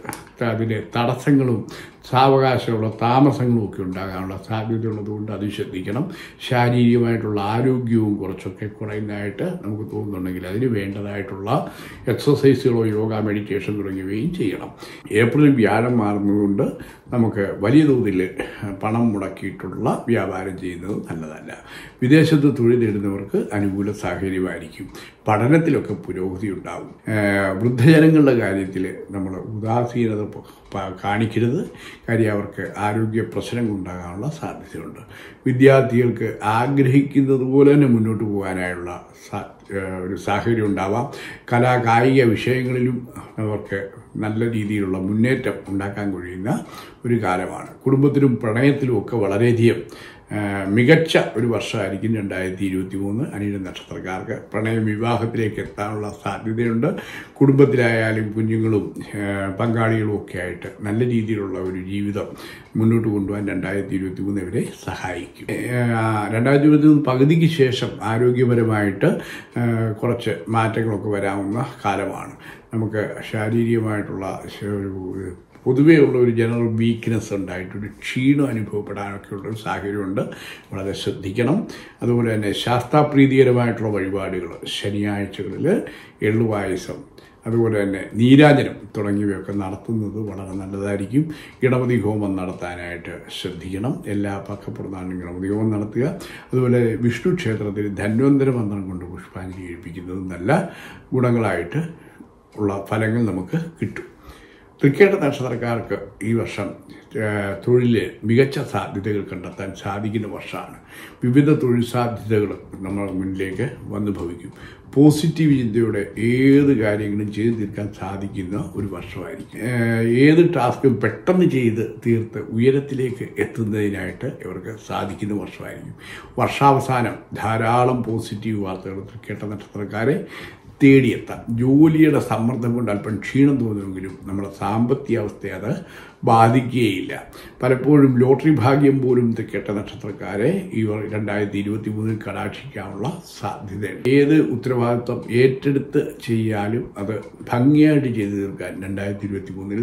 അതിന്റെ തടസ്സങ്ങളും സാവകാശമുള്ള താമസങ്ങളും ഒക്കെ ഉണ്ടാകാനുള്ള സാധ്യതയുള്ളതുകൊണ്ട് അത് ശ്രദ്ധിക്കണം. ശാരീരികമായിട്ടുള്ള ആരോഗ്യവും കുറച്ചൊക്കെ കുറയുന്നതായിട്ട് നമുക്ക് തോന്നുന്നുണ്ടെങ്കിൽ അതിന് വേണ്ടതായിട്ടുള്ള എക്സസൈസുകളോ യോഗ മെഡിറ്റേഷൻ തുടങ്ങിയവയും ചെയ്യണം. ഏപ്രിൽ വ്യാഴം മാറുന്നതുകൊണ്ട് നമുക്ക് വലിയ തോതിൽ പണം മുടക്കിയിട്ടുള്ള വ്യാപാരം ചെയ്യുന്നത് നല്ലതല്ല. വിദേശത്ത് തൊഴിൽ നേടുന്നവർക്ക് അനുകൂല സാഹചര്യമായിരിക്കും. പഠനത്തിലൊക്കെ പുരോഗതി ഉണ്ടാകും വൃദ്ധജനങ്ങളുടെ കാര്യത്തിൽ നമ്മൾ ഉദാസീനത കാണിക്കരുത്. കാര്യം അവർക്ക് ആരോഗ്യ പ്രശ്നങ്ങൾ ഉണ്ടാകാനുള്ള സാധ്യതയുണ്ട്. വിദ്യാർത്ഥികൾക്ക് ആഗ്രഹിക്കുന്നത് പോലെ തന്നെ മുന്നോട്ട് പോകാനായുള്ള ഒരു സാഹചര്യം ഉണ്ടാവാം. കലാ കായിക വിഷയങ്ങളിലും അവർക്ക് നല്ല രീതിയിലുള്ള മുന്നേറ്റം ഉണ്ടാക്കാൻ കഴിയുന്ന ഒരു കാലമാണ്. കുടുംബത്തിലും പ്രണയത്തിലും ഒക്കെ വളരെയധികം മികച്ച ഒരു വർഷമായിരിക്കും രണ്ടായിരത്തി ഇരുപത്തി മൂന്ന് അനിയുടെ നക്ഷത്രക്കാർക്ക് പ്രണയ വിവാഹത്തിലേക്ക് എത്താനുള്ള സാധ്യതയുണ്ട്. കുടുംബത്തിലായാലും കുഞ്ഞുങ്ങളും പങ്കാളികളും ഒക്കെ ആയിട്ട് നല്ല രീതിയിലുള്ള ഒരു ജീവിതം മുന്നോട്ട് കൊണ്ടുപോകാൻ രണ്ടായിരത്തി ഇരുപത്തി മൂന്ന് ഇവരെ സഹായിക്കും. രണ്ടായിരത്തി ഇരുപത്തി മൂന്ന് പകുതിക്ക് ശേഷം ആരോഗ്യപരമായിട്ട് കുറച്ച് മാറ്റങ്ങളൊക്കെ വരാവുന്ന കാലമാണ്. നമുക്ക് ശാരീരികമായിട്ടുള്ള ഒരു പൊതുവേ ഉള്ള ഒരു ജനറൽ വീക്ക്നെസ് ഉണ്ടായിട്ട് ഒരു ക്ഷീണം അനുഭവപ്പെടാനൊക്കെ ഉള്ള ഒരു സാഹചര്യമുണ്ട്. വളരെ ശ്രദ്ധിക്കണം. അതുപോലെ തന്നെ ശാസ്താപ്രീതികരമായിട്ടുള്ള വഴിപാടുകൾ ശനിയാഴ്ചകളിൽ എള്ളുപായസം അതുപോലെ തന്നെ നീരാജനം തുടങ്ങിയവയൊക്കെ നടത്തുന്നത് വളരെ നല്ലതായിരിക്കും. ഗണപതി ഹോമം നടത്താനായിട്ട് ശ്രദ്ധിക്കണം. എല്ലാ പക്കപ്പുറത്താണെങ്കിലും ഗണപതി ഹോമം നടത്തുക. അതുപോലെ വിഷ്ണു ക്ഷേത്രത്തിൽ ധന്വന്തര മന്ത്രം കൊണ്ട് പുഷ്പാഞ്ജലി കഴിപ്പിക്കുന്നത് നല്ല ഗുണങ്ങളായിട്ട് ഉള്ള ഫലങ്ങൾ നമുക്ക് കിട്ടും. തൃക്കേട്ട നക്ഷത്രക്കാർക്ക് ഈ വർഷം തൊഴിലിൽ മികച്ച സാധ്യതകൾ കണ്ടെത്താൻ സാധിക്കുന്ന വർഷമാണ്. വിവിധ തൊഴിൽ സാധ്യതകൾ നമ്മുടെ മുന്നിലേക്ക് വന്നു ഭവിക്കും. പോസിറ്റീവ് ചിന്തയോടെ ഏത് കാര്യങ്ങളും ചെയ്തു തീർക്കാൻ സാധിക്കുന്ന ഒരു വർഷമായിരിക്കും. ഏത് ടാസ്കും പെട്ടെന്ന് ചെയ്ത് തീർത്ത് ഉയരത്തിലേക്ക് എത്തുന്നതിനായിട്ട് ഇവർക്ക് സാധിക്കുന്ന വർഷമായിരിക്കും. വർഷാവസാനം ധാരാളം പോസിറ്റീവ് വാർത്തകൾ തൃക്കേട്ട നക്ഷത്രക്കാരെ തേടിയെത്താം ജോലിയുടെ സമ്മർദ്ദം കൊണ്ട് അല്പം ക്ഷീണം തോന്നുമെങ്കിലും നമ്മുടെ സാമ്പത്തിക അവസ്ഥയെ അത് ബാധിക്കുകയില്ല. പലപ്പോഴും ലോട്ടറി ഭാഗ്യം പോലും തെക്കേട്ട നക്ഷത്രക്കാരെ ഇവർ രണ്ടായിരത്തി ഇരുപത്തി മൂന്നിൽ കടാക്ഷിക്കാനുള്ള സാധ്യതയുണ്ട്. ഏത് ഉത്തരവാദിത്വം ഏറ്റെടുത്ത് ചെയ്യാനും അത് ഭംഗിയായിട്ട് ചെയ്തു തീർക്കാൻ രണ്ടായിരത്തി ഇരുപത്തി മൂന്നിൽ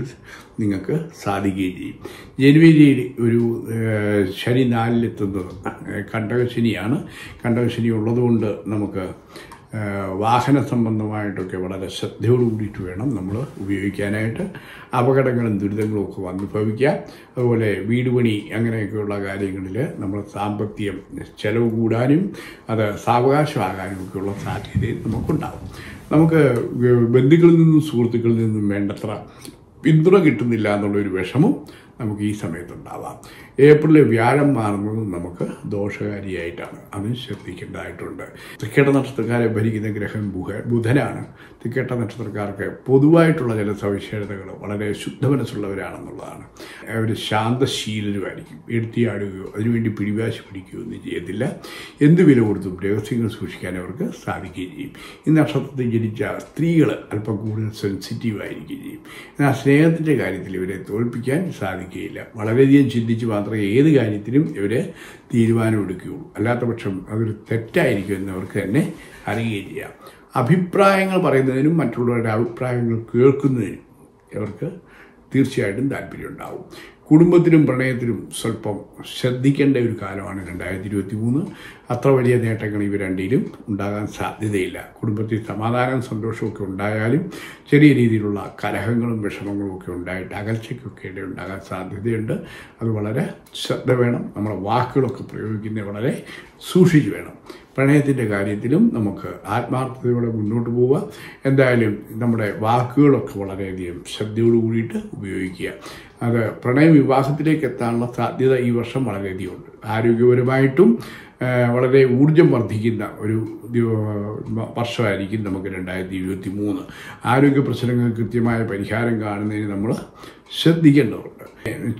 നിങ്ങൾക്ക് സാധിക്കുകയും ചെയ്യും. ജനുവരിയിൽ ഒരു ശനി നാലിലെത്തുന്നത് കണ്ടകശനിയാണ്. കണ്ടകശനി ഉള്ളതുകൊണ്ട് നമുക്ക് വാഹന സംബന്ധമായിട്ടൊക്കെ വളരെ ശ്രദ്ധയോട് കൂടിയിട്ട് വേണം നമ്മൾ ഉപയോഗിക്കാനായിട്ട്. അപകടങ്ങളും ദുരിതങ്ങളും ഒക്കെ വന്നു ഭവിക്കാം അതുപോലെ വീട് പണി അങ്ങനെയൊക്കെയുള്ള കാര്യങ്ങളിൽ നമ്മൾ സാമ്പത്തികം ചെലവ് കൂടാനും അത് സാവകാശമാകാനും ഒക്കെയുള്ള സാധ്യതയും നമുക്കുണ്ടാകും നമുക്ക് ബന്ധുക്കളിൽ നിന്നും സുഹൃത്തുക്കളിൽ നിന്നും വേണ്ടത്ര പിന്തുണ കിട്ടുന്നില്ല എന്നുള്ളൊരു വിഷമം നമുക്ക് ഈ സമയത്തുണ്ടാവാം. ഏപ്രിലെ വ്യാഴം മാറുന്നത് നമുക്ക് ദോഷകാരിയായിട്ടാണ്. അത് ശ്രദ്ധിക്കേണ്ടതായിട്ടുണ്ട്. തൃക്കേട്ട നക്ഷത്രക്കാരെ ഭരിക്കുന്ന ഗ്രഹം ബുഹ ബുധനാണ്. തൃക്കേട്ട നക്ഷത്രക്കാർക്ക് പൊതുവായിട്ടുള്ള ചില സവിശേഷതകൾ വളരെ ശുദ്ധമനസ്സുള്ളവരാണെന്നുള്ളതാണ് അവർ ശാന്തശീലരുമായിരിക്കും. എടുത്തിയാടുകയോ അതിനുവേണ്ടി പിടിവാശി പിടിക്കുകയോ ഒന്നും ചെയ്യത്തില്ല. എന്ത് വില കൊടുത്തും രഹസ്യങ്ങൾ സൂക്ഷിക്കാൻ അവർക്ക് സാധിക്കുകയും ചെയ്യും. ഈ നക്ഷത്രത്തിൽ ജനിച്ച സ്ത്രീകൾ അല്പം കൂടുതൽ സെൻസിറ്റീവ് ആയിരിക്കുകയും ചെയ്യും. എന്നാൽ സ്നേഹത്തിന്റെ കാര്യത്തിൽ ഇവരെ തോൽപ്പിക്കാൻ സാധിക്കുകയില്ല വളരെയധികം ചിന്തിച്ച് മാത്രമേ ഏത് കാര്യത്തിലും ഇവർ തീരുമാനമെടുക്കുകയുള്ളൂ. അല്ലാത്ത പക്ഷം അതൊരു തെറ്റായിരിക്കും എന്ന് അവർക്ക് തന്നെ അറിയുകയും ചെയ്യാം. അഭിപ്രായങ്ങൾ പറയുന്നതിനും മറ്റുള്ളവരുടെ അഭിപ്രായങ്ങൾ കേൾക്കുന്നതിനും ഇവർക്ക് തീർച്ചയായിട്ടും താല്പര്യമുണ്ടാവും. കുടുംബത്തിലും പ്രണയത്തിലും സ്വല്പം ശ്രദ്ധിക്കേണ്ട ഒരു കാലമാണ് രണ്ടായിരത്തി ഇരുപത്തി മൂന്ന് അത്ര വലിയ നേട്ടങ്ങൾ ഇവ രണ്ടിലും ഉണ്ടാകാൻ സാധ്യതയില്ല. കുടുംബത്തിൽ സമാധാനം സന്തോഷമൊക്കെ ഉണ്ടായാലും ചെറിയ രീതിയിലുള്ള കലഹങ്ങളും വിഷമങ്ങളും ഒക്കെ ഉണ്ടായിട്ട് അകൽച്ചയ്ക്കൊക്കെ ഇട ഉണ്ടാകാൻ സാധ്യതയുണ്ട്. അത് വളരെ ശ്രദ്ധ വേണം. നമ്മുടെ വാക്കുകളൊക്കെ പ്രയോഗിക്കുന്നത് വളരെ സൂക്ഷിച്ചു വേണം. പ്രണയത്തിന്റെ കാര്യത്തിലും നമുക്ക് ആത്മാർത്ഥതയോടെ മുന്നോട്ട് പോവുക. എന്തായാലും നമ്മുടെ വാക്കുകളൊക്കെ വളരെയധികം ശ്രദ്ധയോട് കൂടിയിട്ട് ഉപയോഗിക്കുക. അത് പ്രണയ വിവാഹത്തിലേക്ക് എത്താനുള്ള സാധ്യത ഈ വർഷം വളരെയധികം ഉണ്ട് ആരോഗ്യപരമായിട്ടും വളരെ ഊർജം വർദ്ധിക്കുന്ന ഒരു വർഷമായിരിക്കും നമുക്ക് രണ്ടായിരത്തി ഇരുപത്തി മൂന്ന് ആരോഗ്യ പ്രശ്നങ്ങൾ കൃത്യമായ പരിഹാരം കാണുന്നതിന് നമ്മൾ ശ്രദ്ധിക്കേണ്ടതുണ്ട്.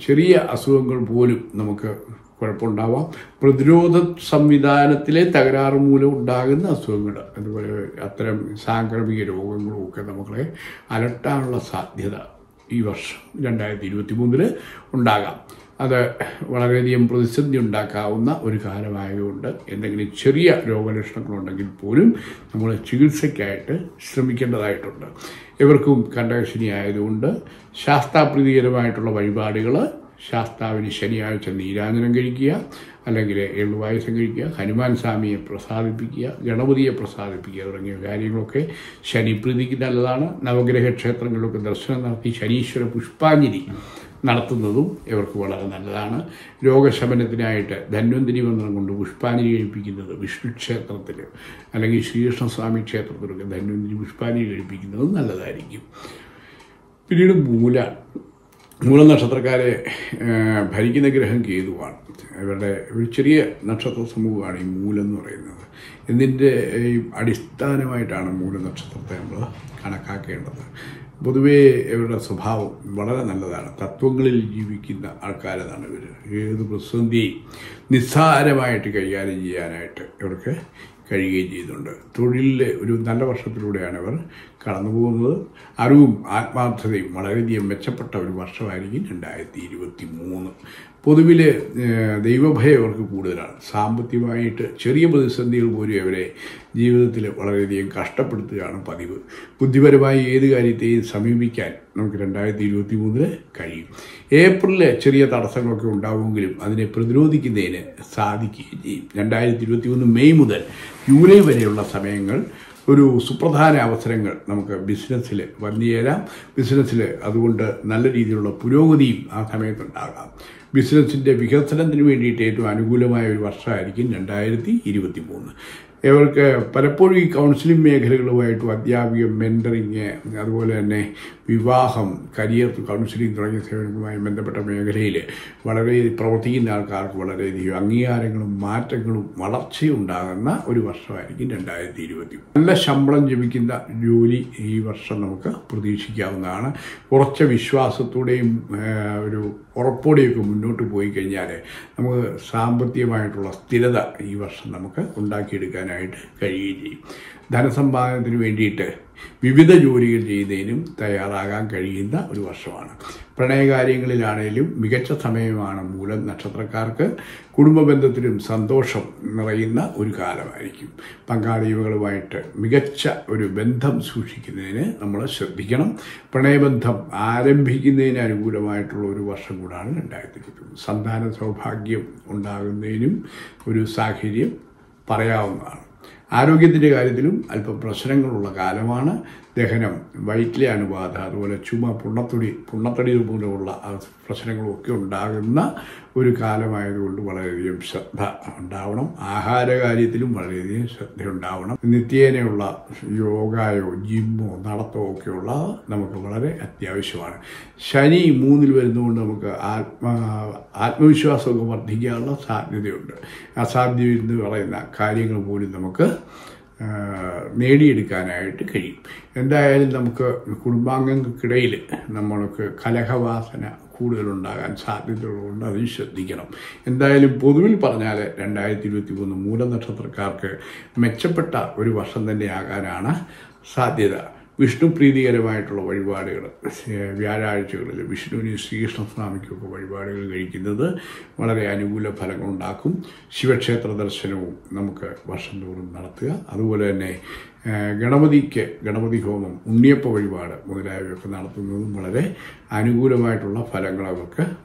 ചെറിയ അസുഖങ്ങൾ പോലും നമുക്ക് കുഴപ്പമുണ്ടാവാം. പ്രതിരോധ സംവിധാനത്തിലെ തകരാറ് മൂലം ഉണ്ടാകുന്ന അസുഖങ്ങൾ അതുപോലെ അത്തരം സാംക്രമിക രോഗങ്ങളും ഒക്കെ നമ്മളെ അലട്ടാനുള്ള സാധ്യത ഈ വർഷം രണ്ടായിരത്തി ഇരുപത്തി മൂന്നിൽ ഉണ്ടാകാം. അത് വളരെയധികം പ്രതിസന്ധി ഉണ്ടാക്കാവുന്ന ഒരു കാലമായതുകൊണ്ട് എന്തെങ്കിലും ചെറിയ രോഗലക്ഷണങ്ങളുണ്ടെങ്കിൽ പോലും നമ്മൾ ചികിത്സയ്ക്കായിട്ട് ശ്രമിക്കേണ്ടതായിട്ടുണ്ട്. ഇവർക്കും കണ്ടകശിനി ആയതുകൊണ്ട് ശാസ്താപ്രീതികരമായിട്ടുള്ള വഴിപാടുകൾ ശാസ്താവിന് ശനിയാഴ്ച നീരാഞ്ജനം കഴിക്കുക അല്ലെങ്കിൽ എള്ളുവായസം കഴിക്കുക ഹനുമാൻ സ്വാമിയെ പ്രസാദിപ്പിക്കുക ഗണപതിയെ പ്രസാദിപ്പിക്കുക തുടങ്ങിയ കാര്യങ്ങളൊക്കെ ശനിപ്രീതിക്ക് നല്ലതാണ്. നവഗ്രഹ ക്ഷേത്രങ്ങളിലൊക്കെ ദർശനം നടത്തി ശനീശ്വര പുഷ്പാഞ്ജലി നടത്തുന്നതും ഇവർക്ക് വളരെ നല്ലതാണ്. രോഗശമനത്തിനായിട്ട് ധന്വന്തിരി മന്ത്രം കൊണ്ട് പുഷ്പാഞ്ജലി കഴിപ്പിക്കുന്നത് വിഷ്ണു ക്ഷേത്രത്തിൽ അല്ലെങ്കിൽ ശ്രീകൃഷ്ണസ്വാമി ക്ഷേത്രത്തിലൊക്കെ ധന്വന്തിരി പുഷ്പാഞ്ജലി കഴിപ്പിക്കുന്നതും നല്ലതായിരിക്കും. പിന്നീട് മൂല. മൂല നക്ഷത്രക്കാരെ ഭരിക്കുന്ന ഗ്രഹം കേതുവാണ്. ഇവരുടെ ഒരു ചെറിയ നക്ഷത്ര സമൂഹമാണ് ഈ മൂലം എന്ന് പറയുന്നത്. ഇതിന്റെ അടിസ്ഥാനമായിട്ടാണ് മൂല നക്ഷത്രത്തെ നമ്മൾ കണക്കാക്കേണ്ടത്? പൊതുവേ ഇവരുടെ സ്വഭാവം വളരെ നല്ലതാണ്. തത്വങ്ങളിൽ ജീവിക്കുന്ന ആൾക്കാരെന്നാണ് ഇവർ ഏത് പ്രതിസന്ധിയും നിസ്സാരമായിട്ട് കൈകാര്യം ചെയ്യാനായിട്ട് ഇവർക്ക് കഴിയുകയും ചെയ്യുന്നുണ്ട് തൊഴിലിലെ ഒരു നല്ല വർഷത്തിലൂടെയാണ് അവർ കടന്നു പോകുന്നത്. അറിവും ആത്മാർത്ഥതയും വളരെയധികം മെച്ചപ്പെട്ട ഒരു വർഷമായിരിക്കും രണ്ടായിരത്തി ഇരുപത്തി മൂന്ന് പൊതുവിൽ ദൈവഭയം അവർക്ക് കൂടുതലാണ്. സാമ്പത്തികമായിട്ട് ചെറിയ പ്രതിസന്ധികൾ പോലും അവരെ ജീവിതത്തിൽ വളരെയധികം കഷ്ടപ്പെടുത്തുകയാണ് പതിവ്. ബുദ്ധിപരമായി ഏത് കാര്യത്തെയും സമീപിക്കാൻ നമുക്ക് രണ്ടായിരത്തി ഇരുപത്തി മൂന്നിന് കഴിയും. ഏപ്രിലിൽ ചെറിയ തടസ്സങ്ങളൊക്കെ ഉണ്ടാവുമെങ്കിലും അതിനെ പ്രതിരോധിക്കുന്നതിന് സാധിക്കുകയും ചെയ്യും. രണ്ടായിരത്തി ഇരുപത്തി മൂന്ന് മെയ് മുതൽ ജൂലൈ വരെയുള്ള സമയങ്ങൾ ഒരു സുപ്രധാന അവസരങ്ങൾ നമുക്ക് ബിസിനസ്സിൽ വന്നു ചേരാം ബിസിനസ്സിൽ അതുകൊണ്ട് നല്ല രീതിയിലുള്ള പുരോഗതിയും ആ സമയത്തുണ്ടാകാം. ബിസിനസ്സിന്റെ വികസനത്തിന് വേണ്ടിയിട്ട് ഏറ്റവും അനുകൂലമായ ഒരു വർഷമായിരിക്കും രണ്ടായിരത്തി ഇരുപത്തി മൂന്ന് ഇവർക്ക് പലപ്പോഴും ഈ കൗൺസിലിംഗ് മേഖലകളുമായിട്ടും അധ്യാപിക മെന്ററിങ് അതുപോലെ തന്നെ വിവാഹം കരിയർ കൗൺസിലിംഗ് തുടങ്ങിയ സേവനങ്ങളുമായി ബന്ധപ്പെട്ട മേഖലയിൽ വളരെ പ്രവർത്തിക്കുന്ന ആൾക്കാർക്ക് വളരെയധികം അംഗീകാരങ്ങളും മാറ്റങ്ങളും വളർച്ചയും ഉണ്ടാകുന്ന ഒരു വർഷമായിരിക്കും രണ്ടായിരത്തി ഇരുപത്തി നല്ല ശമ്പളം ലഭിക്കുന്ന ജോലി ഈ വർഷം നമുക്ക് പ്രതീക്ഷിക്കാവുന്നതാണ്. കുറച്ച വിശ്വാസത്തോടെയും ഒരു ഉറപ്പോടെയൊക്കെ മുന്നോട്ട് പോയി കഴിഞ്ഞാൽ നമുക്ക് സാമ്പത്തികമായിട്ടുള്ള സ്ഥിരത ഈ വർഷം നമുക്ക് ഉണ്ടാക്കിയെടുക്കാനായിട്ട് കഴിയുകയും ചെയ്യും. ധനസമ്പാദനത്തിന് വേണ്ടിയിട്ട് വിവിധ ജോലികൾ ചെയ്യുന്നതിനും തയ്യാറാകാൻ കഴിയുന്ന ഒരു വർഷമാണ്. പ്രണയകാര്യങ്ങളിലാണേലും മികച്ച സമയമാണ് മൂലം നക്ഷത്രക്കാർക്ക് കുടുംബ ബന്ധത്തിലും സന്തോഷം നിറയുന്ന ഒരു കാലമായിരിക്കും. പങ്കാളികളുമായിട്ട് മികച്ച ഒരു ബന്ധം സൂക്ഷിക്കുന്നതിന് നമ്മൾ ശ്രദ്ധിക്കണം. പ്രണയബന്ധം ആരംഭിക്കുന്നതിന് അനുകൂലമായിട്ടുള്ള ഒരു വർഷം കൂടാണ് രണ്ടായിരത്തി ഇരുപത്തി സന്താന സൗഭാഗ്യം ഉണ്ടാകുന്നതിനും ഒരു സാഹചര്യം പറയാവുന്നതാണ്. ആരോഗ്യത്തിന്റെ കാര്യത്തിലും അല്പം പ്രശ്നങ്ങളുള്ള കാലമാണ്. ദഹനം വയറ്റിലെ അണുബാധ അതുപോലെ ചുമ പുണ്ണത്തൊടി പുണ്ണത്തടി പോലെയുള്ള ആ പ്രശ്നങ്ങളും ഒക്കെ ഉണ്ടാകുന്ന ഒരു കാലമായതുകൊണ്ട് വളരെയധികം ശ്രദ്ധ ഉണ്ടാവണം. ആഹാര കാര്യത്തിലും വളരെയധികം ശ്രദ്ധ ഉണ്ടാവണം നിത്യേനയുള്ള യോഗയോ ജിമ്മോ നടത്തമോ ഒക്കെയുള്ള നമുക്ക് വളരെ അത്യാവശ്യമാണ്. ശനി മൂന്നിൽ വരുന്നതുകൊണ്ട് നമുക്ക് ആത്മ ആത്മവിശ്വാസമൊക്കെ വർദ്ധിക്കാനുള്ള സാധ്യതയുണ്ട്. അസാധ്യം എന്ന് പറയുന്ന കാര്യങ്ങൾ പോലും നമുക്ക് നേടിയെടുക്കാനായിട്ട് കഴിയും. എന്തായാലും നമുക്ക് കുടുംബാംഗങ്ങൾക്കിടയിൽ നമ്മൾക്ക് കലഹവാസന കൂടുതലുണ്ടാകാൻ സാധ്യതയുള്ളതുകൊണ്ട് അതിൽ ശ്രദ്ധിക്കണം. എന്തായാലും പൊതുവിൽ പറഞ്ഞാൽ രണ്ടായിരത്തി ഇരുപത്തി മൂന്ന് മൂലനക്ഷത്രക്കാർക്ക് മെച്ചപ്പെട്ട ഒരു വർഷം തന്നെ തന്നെയാകാനാണ് സാധ്യത. വിഷ്ണു പ്രീതികരമായിട്ടുള്ള വഴിപാടുകൾ വ്യാഴാഴ്ചകളിൽ വിഷ്ണുവിനും ശ്രീകൃഷ്ണസ്വാമിക്കൊക്കെ വഴിപാടുകൾ കഴിക്കുന്നത് വളരെ അനുകൂല ഫലങ്ങളുണ്ടാക്കും. ശിവക്ഷേത്ര ദർശനവും നമുക്ക് വർഷം തോറും നടത്തുക. അതുപോലെ തന്നെ ഗണപതിക്ക് ഗണപതി ഹോമം ഉണ്ണിയപ്പ വഴിപാട് മുതലായവയൊക്കെ നടത്തുന്നതും വളരെ അനുകൂലമായിട്ടുള്ള ഫലങ്ങൾ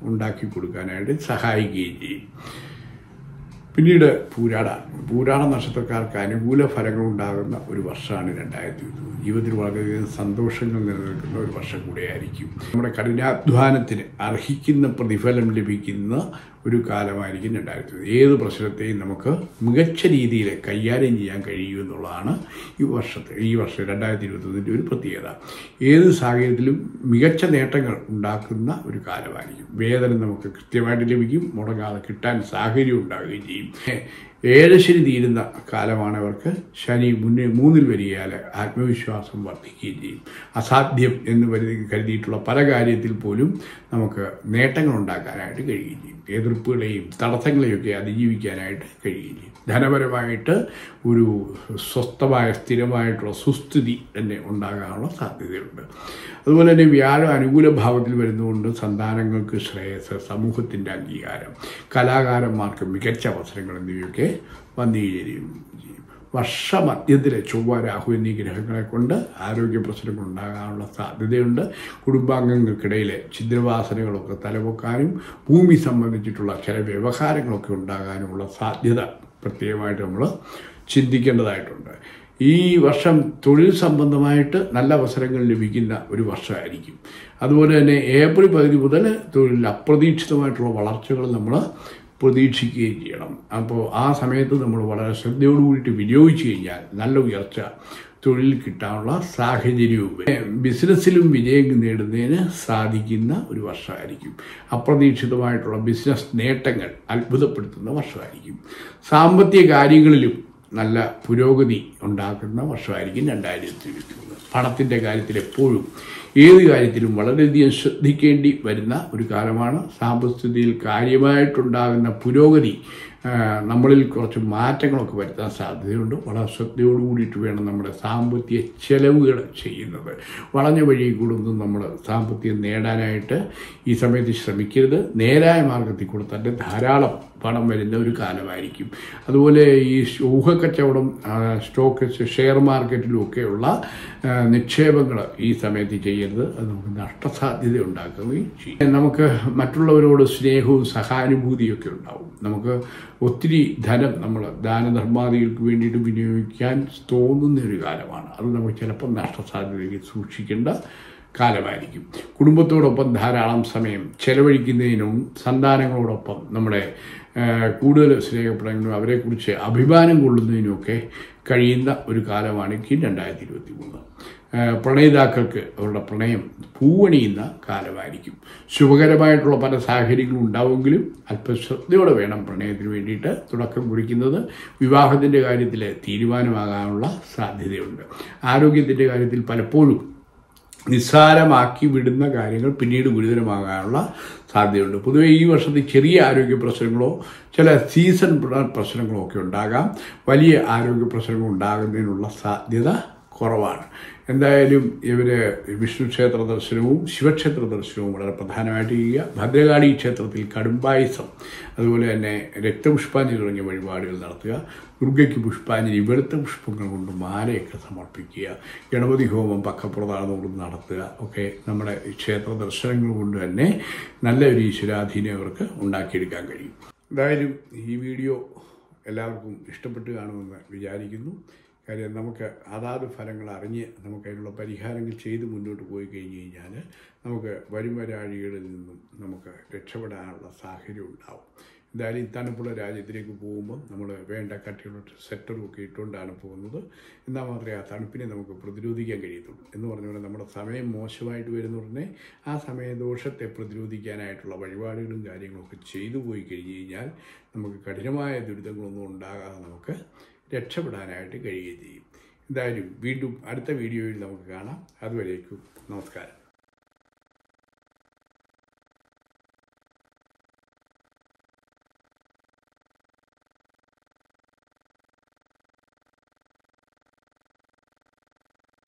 ഉണ്ടാക്കി കൊടുക്കാനായിട്ട് സഹായിക്കുകയും ചെയ്യും. പിന്നീട് പൂരാട. പൂരാട നക്ഷത്രക്കാർക്ക് അനുകൂല ഫലങ്ങൾ ഉണ്ടാകുന്ന ഒരു വർഷമാണ് രണ്ടായിരത്തി ഇരുപത് ജീവിതത്തിൽ വളരെയധികം സന്തോഷങ്ങൾ നിലനിൽക്കുന്ന ഒരു വർഷം കൂടെയായിരിക്കും. നമ്മുടെ കഠിനാധ്വാനത്തിന് അർഹിക്കുന്ന പ്രതിഫലം ലഭിക്കുന്ന ഒരു കാലമായിരിക്കും രണ്ടായിരത്തി ഏത് പ്രശ്നത്തെയും നമുക്ക് മികച്ച രീതിയിൽ കൈകാര്യം ചെയ്യാൻ കഴിയും എന്നുള്ളതാണ് ഈ വർഷത്തെ ഈ വർഷം രണ്ടായിരത്തി ഇരുപത്തൊന്നിന്റെ ഒരു പ്രത്യേകത. ഏത് സാഹചര്യത്തിലും മികച്ച നേട്ടങ്ങൾ ഉണ്ടാക്കുന്ന ഒരു കാലമായിരിക്കും. വേതനം നമുക്ക് കൃത്യമായിട്ട് ലഭിക്കും മുടങ്ങാതെ കിട്ടാൻ സാഹചര്യം ഉണ്ടാവുകയും ചെയ്യും. ഏഴശ്ശനി തീരുന്ന കാലമാണ് അവർക്ക് ശനി മുന്നേ മൂന്നിൽ വരികയാൽ ആത്മവിശ്വാസം വർദ്ധിക്കുകയും ചെയ്യും. അസാധ്യം എന്ന് കരുതി കരുതിയിട്ടുള്ള പല കാര്യത്തിൽ പോലും നമുക്ക് നേട്ടങ്ങൾ ഉണ്ടാക്കാനായിട്ട് കഴിയുകയും ചെയ്യും. എതിർപ്പുകളെയും തടസ്സങ്ങളെയൊക്കെ അതിജീവിക്കാനായിട്ട് ചെയ്യും ധനപരമായിട്ട് ഒരു സ്വസ്ഥമായ സ്ഥിരമായിട്ടുള്ള സുസ്ഥിതി തന്നെ ഉണ്ടാകാനുള്ള സാധ്യതയുണ്ട്. അതുപോലെ തന്നെ വ്യാഴം അനുകൂല ഭാവത്തിൽ വരുന്നതുകൊണ്ട് സന്താനങ്ങൾക്ക് ശ്രേയസ് സമൂഹത്തിന്റെ അംഗീകാരം കലാകാരന്മാർക്ക് മികച്ച അവസരങ്ങൾ എന്നിവയൊക്കെ വന്നു ചേരും വർഷമധ്യത്തിലെ ചൊവ്വ രാഹു എന്നീ ഗ്രഹങ്ങളെ കൊണ്ട് ആരോഗ്യ പ്രശ്നങ്ങൾ ഉണ്ടാകാനുള്ള സാധ്യതയുണ്ട്. കുടുംബാംഗങ്ങൾക്കിടയിലെ ഛിദ്രവാസനകളൊക്കെ തലപൊക്കാനും ഭൂമി സംബന്ധിച്ചിട്ടുള്ള ചില വ്യവഹാരങ്ങളൊക്കെ ഉണ്ടാകാനുമുള്ള സാധ്യത പ്രത്യേകമായിട്ട് നമ്മൾ ചിന്തിക്കേണ്ടതായിട്ടുണ്ട്. ഈ വർഷം തൊഴിൽ സംബന്ധമായിട്ട് നല്ല അവസരങ്ങൾ ലഭിക്കുന്ന ഒരു വർഷമായിരിക്കും. അതുപോലെ തന്നെ ഏപ്രിൽ പകുതി മുതൽ തൊഴിലിൽ അപ്രതീക്ഷിതമായിട്ടുള്ള വളർച്ചകൾ നമ്മൾ പ്രതീക്ഷിക്കുകയും ചെയ്യണം. അപ്പോൾ ആ സമയത്ത് നമ്മൾ വളരെ ശ്രദ്ധയോടുകൂടിയിട്ട് വിനിയോഗിച്ചു കഴിഞ്ഞാൽ നല്ല ഉയർച്ച തൊഴിൽ കിട്ടാനുള്ള സാഹചര്യവും ബിസിനസ്സിലും വിജയം നേടുന്നതിന് സാധിക്കുന്ന ഒരു വർഷമായിരിക്കും. അപ്രതീക്ഷിതമായിട്ടുള്ള ബിസിനസ് നേട്ടങ്ങൾ അത്ഭുതപ്പെടുത്തുന്ന വർഷമായിരിക്കും. സാമ്പത്തിക കാര്യങ്ങളിലും നല്ല പുരോഗതി ഉണ്ടാക്കുന്ന വർഷമായിരിക്കും രണ്ടായിരത്തി ഇരുപത്തി മൂന്ന് പണത്തിന്റെ കാര്യത്തിൽ എപ്പോഴും ഏത് കാര്യത്തിലും വളരെയധികം ശ്രദ്ധിക്കേണ്ടി വരുന്ന ഒരു കാലമാണ്. സാമ്പത്തികയിൽ കാര്യമായിട്ടുണ്ടാകുന്ന പുരോഗതി നമ്മളിൽ കുറച്ച് മാറ്റങ്ങളൊക്കെ വരുത്താൻ സാധ്യതയുണ്ട്. വളരെ ശ്രദ്ധയോട് കൂടിയിട്ട് വേണം നമ്മുടെ സാമ്പത്തിക ചെലവുകൾ ചെയ്യുന്നത്. വളഞ്ഞ വഴി കൂടുന്നതും നമ്മൾ സാമ്പത്തികം നേടാനായിട്ട് ഈ സമയത്ത് ശ്രമിക്കരുത്. നേരായ മാർഗത്തിൽ കൂടെ തന്നെ ധാരാളം പണം വരുന്ന ഒരു കാലമായിരിക്കും. അതുപോലെ ഈ ഊഹക്കച്ചവടം സ്റ്റോക്ക് ഷെയർ മാർക്കറ്റിലുമൊക്കെയുള്ള നിക്ഷേപങ്ങൾ ഈ സമയത്ത് ചെയ്യരുത്. അത് നമുക്ക് നഷ്ടസാധ്യത ഉണ്ടാക്കുകയും ചെയ്യും. നമുക്ക് മറ്റുള്ളവരോട് സ്നേഹവും സഹാനുഭൂതിയൊക്കെ ഉണ്ടാവും. നമുക്ക് ഒത്തിരി ധനം നമ്മൾ ദാനധർമാദികൾക്ക് വേണ്ടിയിട്ട് വിനിയോഗിക്കാൻ തോന്നുന്ന ഒരു കാലമാണ്. അത് നമുക്ക് ചിലപ്പോൾ നഷ്ടസാധ്യതയ്ക്ക് സൂക്ഷിക്കേണ്ട കാലമായിരിക്കും. കുടുംബത്തോടൊപ്പം ധാരാളം സമയം ചെലവഴിക്കുന്നതിനും സന്താനങ്ങളോടൊപ്പം നമ്മുടെ കൂടുതൽ സ്നേഹപ്പെടാനും അവരെക്കുറിച്ച് അഭിമാനം കൊള്ളുന്നതിനുമൊക്കെ കഴിയുന്ന ഒരു കാലമാണ് കാലമാണെങ്കിൽ രണ്ടായിരത്തി ഇരുപത്തി മൂന്ന് പ്രണയിതാക്കൾക്ക് അവരുടെ പ്രണയം പൂവണിയുന്ന കാലമായിരിക്കും. ശുഭകരമായിട്ടുള്ള പല സാഹചര്യങ്ങളും ഉണ്ടാവുമെങ്കിലും അല്പം ശ്രദ്ധയോടെ വേണം പ്രണയത്തിന് വേണ്ടിയിട്ട് തുടക്കം കുറിക്കുന്നത്. വിവാഹത്തിന്റെ കാര്യത്തിൽ തീരുമാനമാകാനുള്ള സാധ്യതയുണ്ട്. ആരോഗ്യത്തിന്റെ കാര്യത്തിൽ പലപ്പോഴും നിസ്സാരമാക്കി വിടുന്ന കാര്യങ്ങൾ പിന്നീട് ഗുരുതരമാകാനുള്ള സാധ്യതയുണ്ട്. പൊതുവേ ഈ വർഷത്തെ ചെറിയ ആരോഗ്യ പ്രശ്നങ്ങളോ ചില സീസൺ പ്ര- പ്രശ്നങ്ങളോ ഒക്കെ ഉണ്ടാകാം. വലിയ ആരോഗ്യ പ്രശ്നങ്ങൾ ഉണ്ടാകുന്നതിനുള്ള സാധ്യത കുറവാണ്. എന്തായാലും ഇവർ വിഷ്ണു ക്ഷേത്ര ദർശനവും ശിവക്ഷേത്ര ദർശനവും വളരെ പ്രധാനമായിട്ട് ചെയ്യുക. ഭദ്രകാളി ക്ഷേത്രത്തിൽ കടുംബായുസം അതുപോലെ തന്നെ രക്തപുഷ്പാഞ്ജലി തുടങ്ങിയ വഴിപാടുകൾ നടത്തുക. ദുർഗയ്ക്ക് പുഷ്പാഞ്ജലി വെളുത്ത പുഷ്പങ്ങൾ കൊണ്ട് മാലയൊക്കെ സമർപ്പിക്കുക ഗണപതി ഹോമം പക്കപ്രധാനത്തോടും നടത്തുക ഒക്കെ നമ്മുടെ ക്ഷേത്ര ദർശനങ്ങൾ കൊണ്ട് തന്നെ നല്ല ഒരു ഈശ്വരാധീനം അവർക്ക് ഉണ്ടാക്കിയെടുക്കാൻ കഴിയും. എന്തായാലും ഈ വീഡിയോ എല്ലാവർക്കും ഇഷ്ടപ്പെട്ട് കാണുമെന്ന് വിചാരിക്കുന്നു. കാര്യം നമുക്ക് അതാത് ഫലങ്ങൾ അറിഞ്ഞ് നമുക്ക് അതിനുള്ള പരിഹാരങ്ങൾ ചെയ്ത് മുന്നോട്ട് പോയി കഴിഞ്ഞ് കഴിഞ്ഞാൽ നമുക്ക് വരും വരാഴികളിൽ നിന്നും നമുക്ക് രക്ഷപ്പെടാനുള്ള സാഹചര്യം ഉണ്ടാവും. എന്തായാലും ഈ തണുപ്പുള്ള രാജ്യത്തിലേക്ക് പോകുമ്പോൾ നമ്മൾ വേണ്ട കട്ടിയുള്ള സെറ്ററും ഒക്കെ ഇട്ടുകൊണ്ടാണ് പോകുന്നത്. എന്നാൽ മാത്രമേ ആ തണുപ്പിനെ നമുക്ക് പ്രതിരോധിക്കാൻ കഴിയത്തുള്ളൂ. എന്ന് പറഞ്ഞുകൊണ്ട് നമ്മുടെ സമയം മോശമായിട്ട് വരുന്ന ഉടനെ ആ സമയദോഷത്തെ പ്രതിരോധിക്കാനായിട്ടുള്ള വഴിപാടുകളും കാര്യങ്ങളൊക്കെ ചെയ്തു പോയി കഴിഞ്ഞ് കഴിഞ്ഞാൽ നമുക്ക് കഠിനമായ ദുരിതങ്ങളൊന്നും ഉണ്ടാകാതെ നമുക്ക് രക്ഷപ്പെടാനായിട്ട് കഴിയുകയും ചെയ്യും. എന്തായാലും വീണ്ടും അടുത്ത വീഡിയോയിൽ നമുക്ക് കാണാം. അതുവരേക്കും നമസ്കാരം.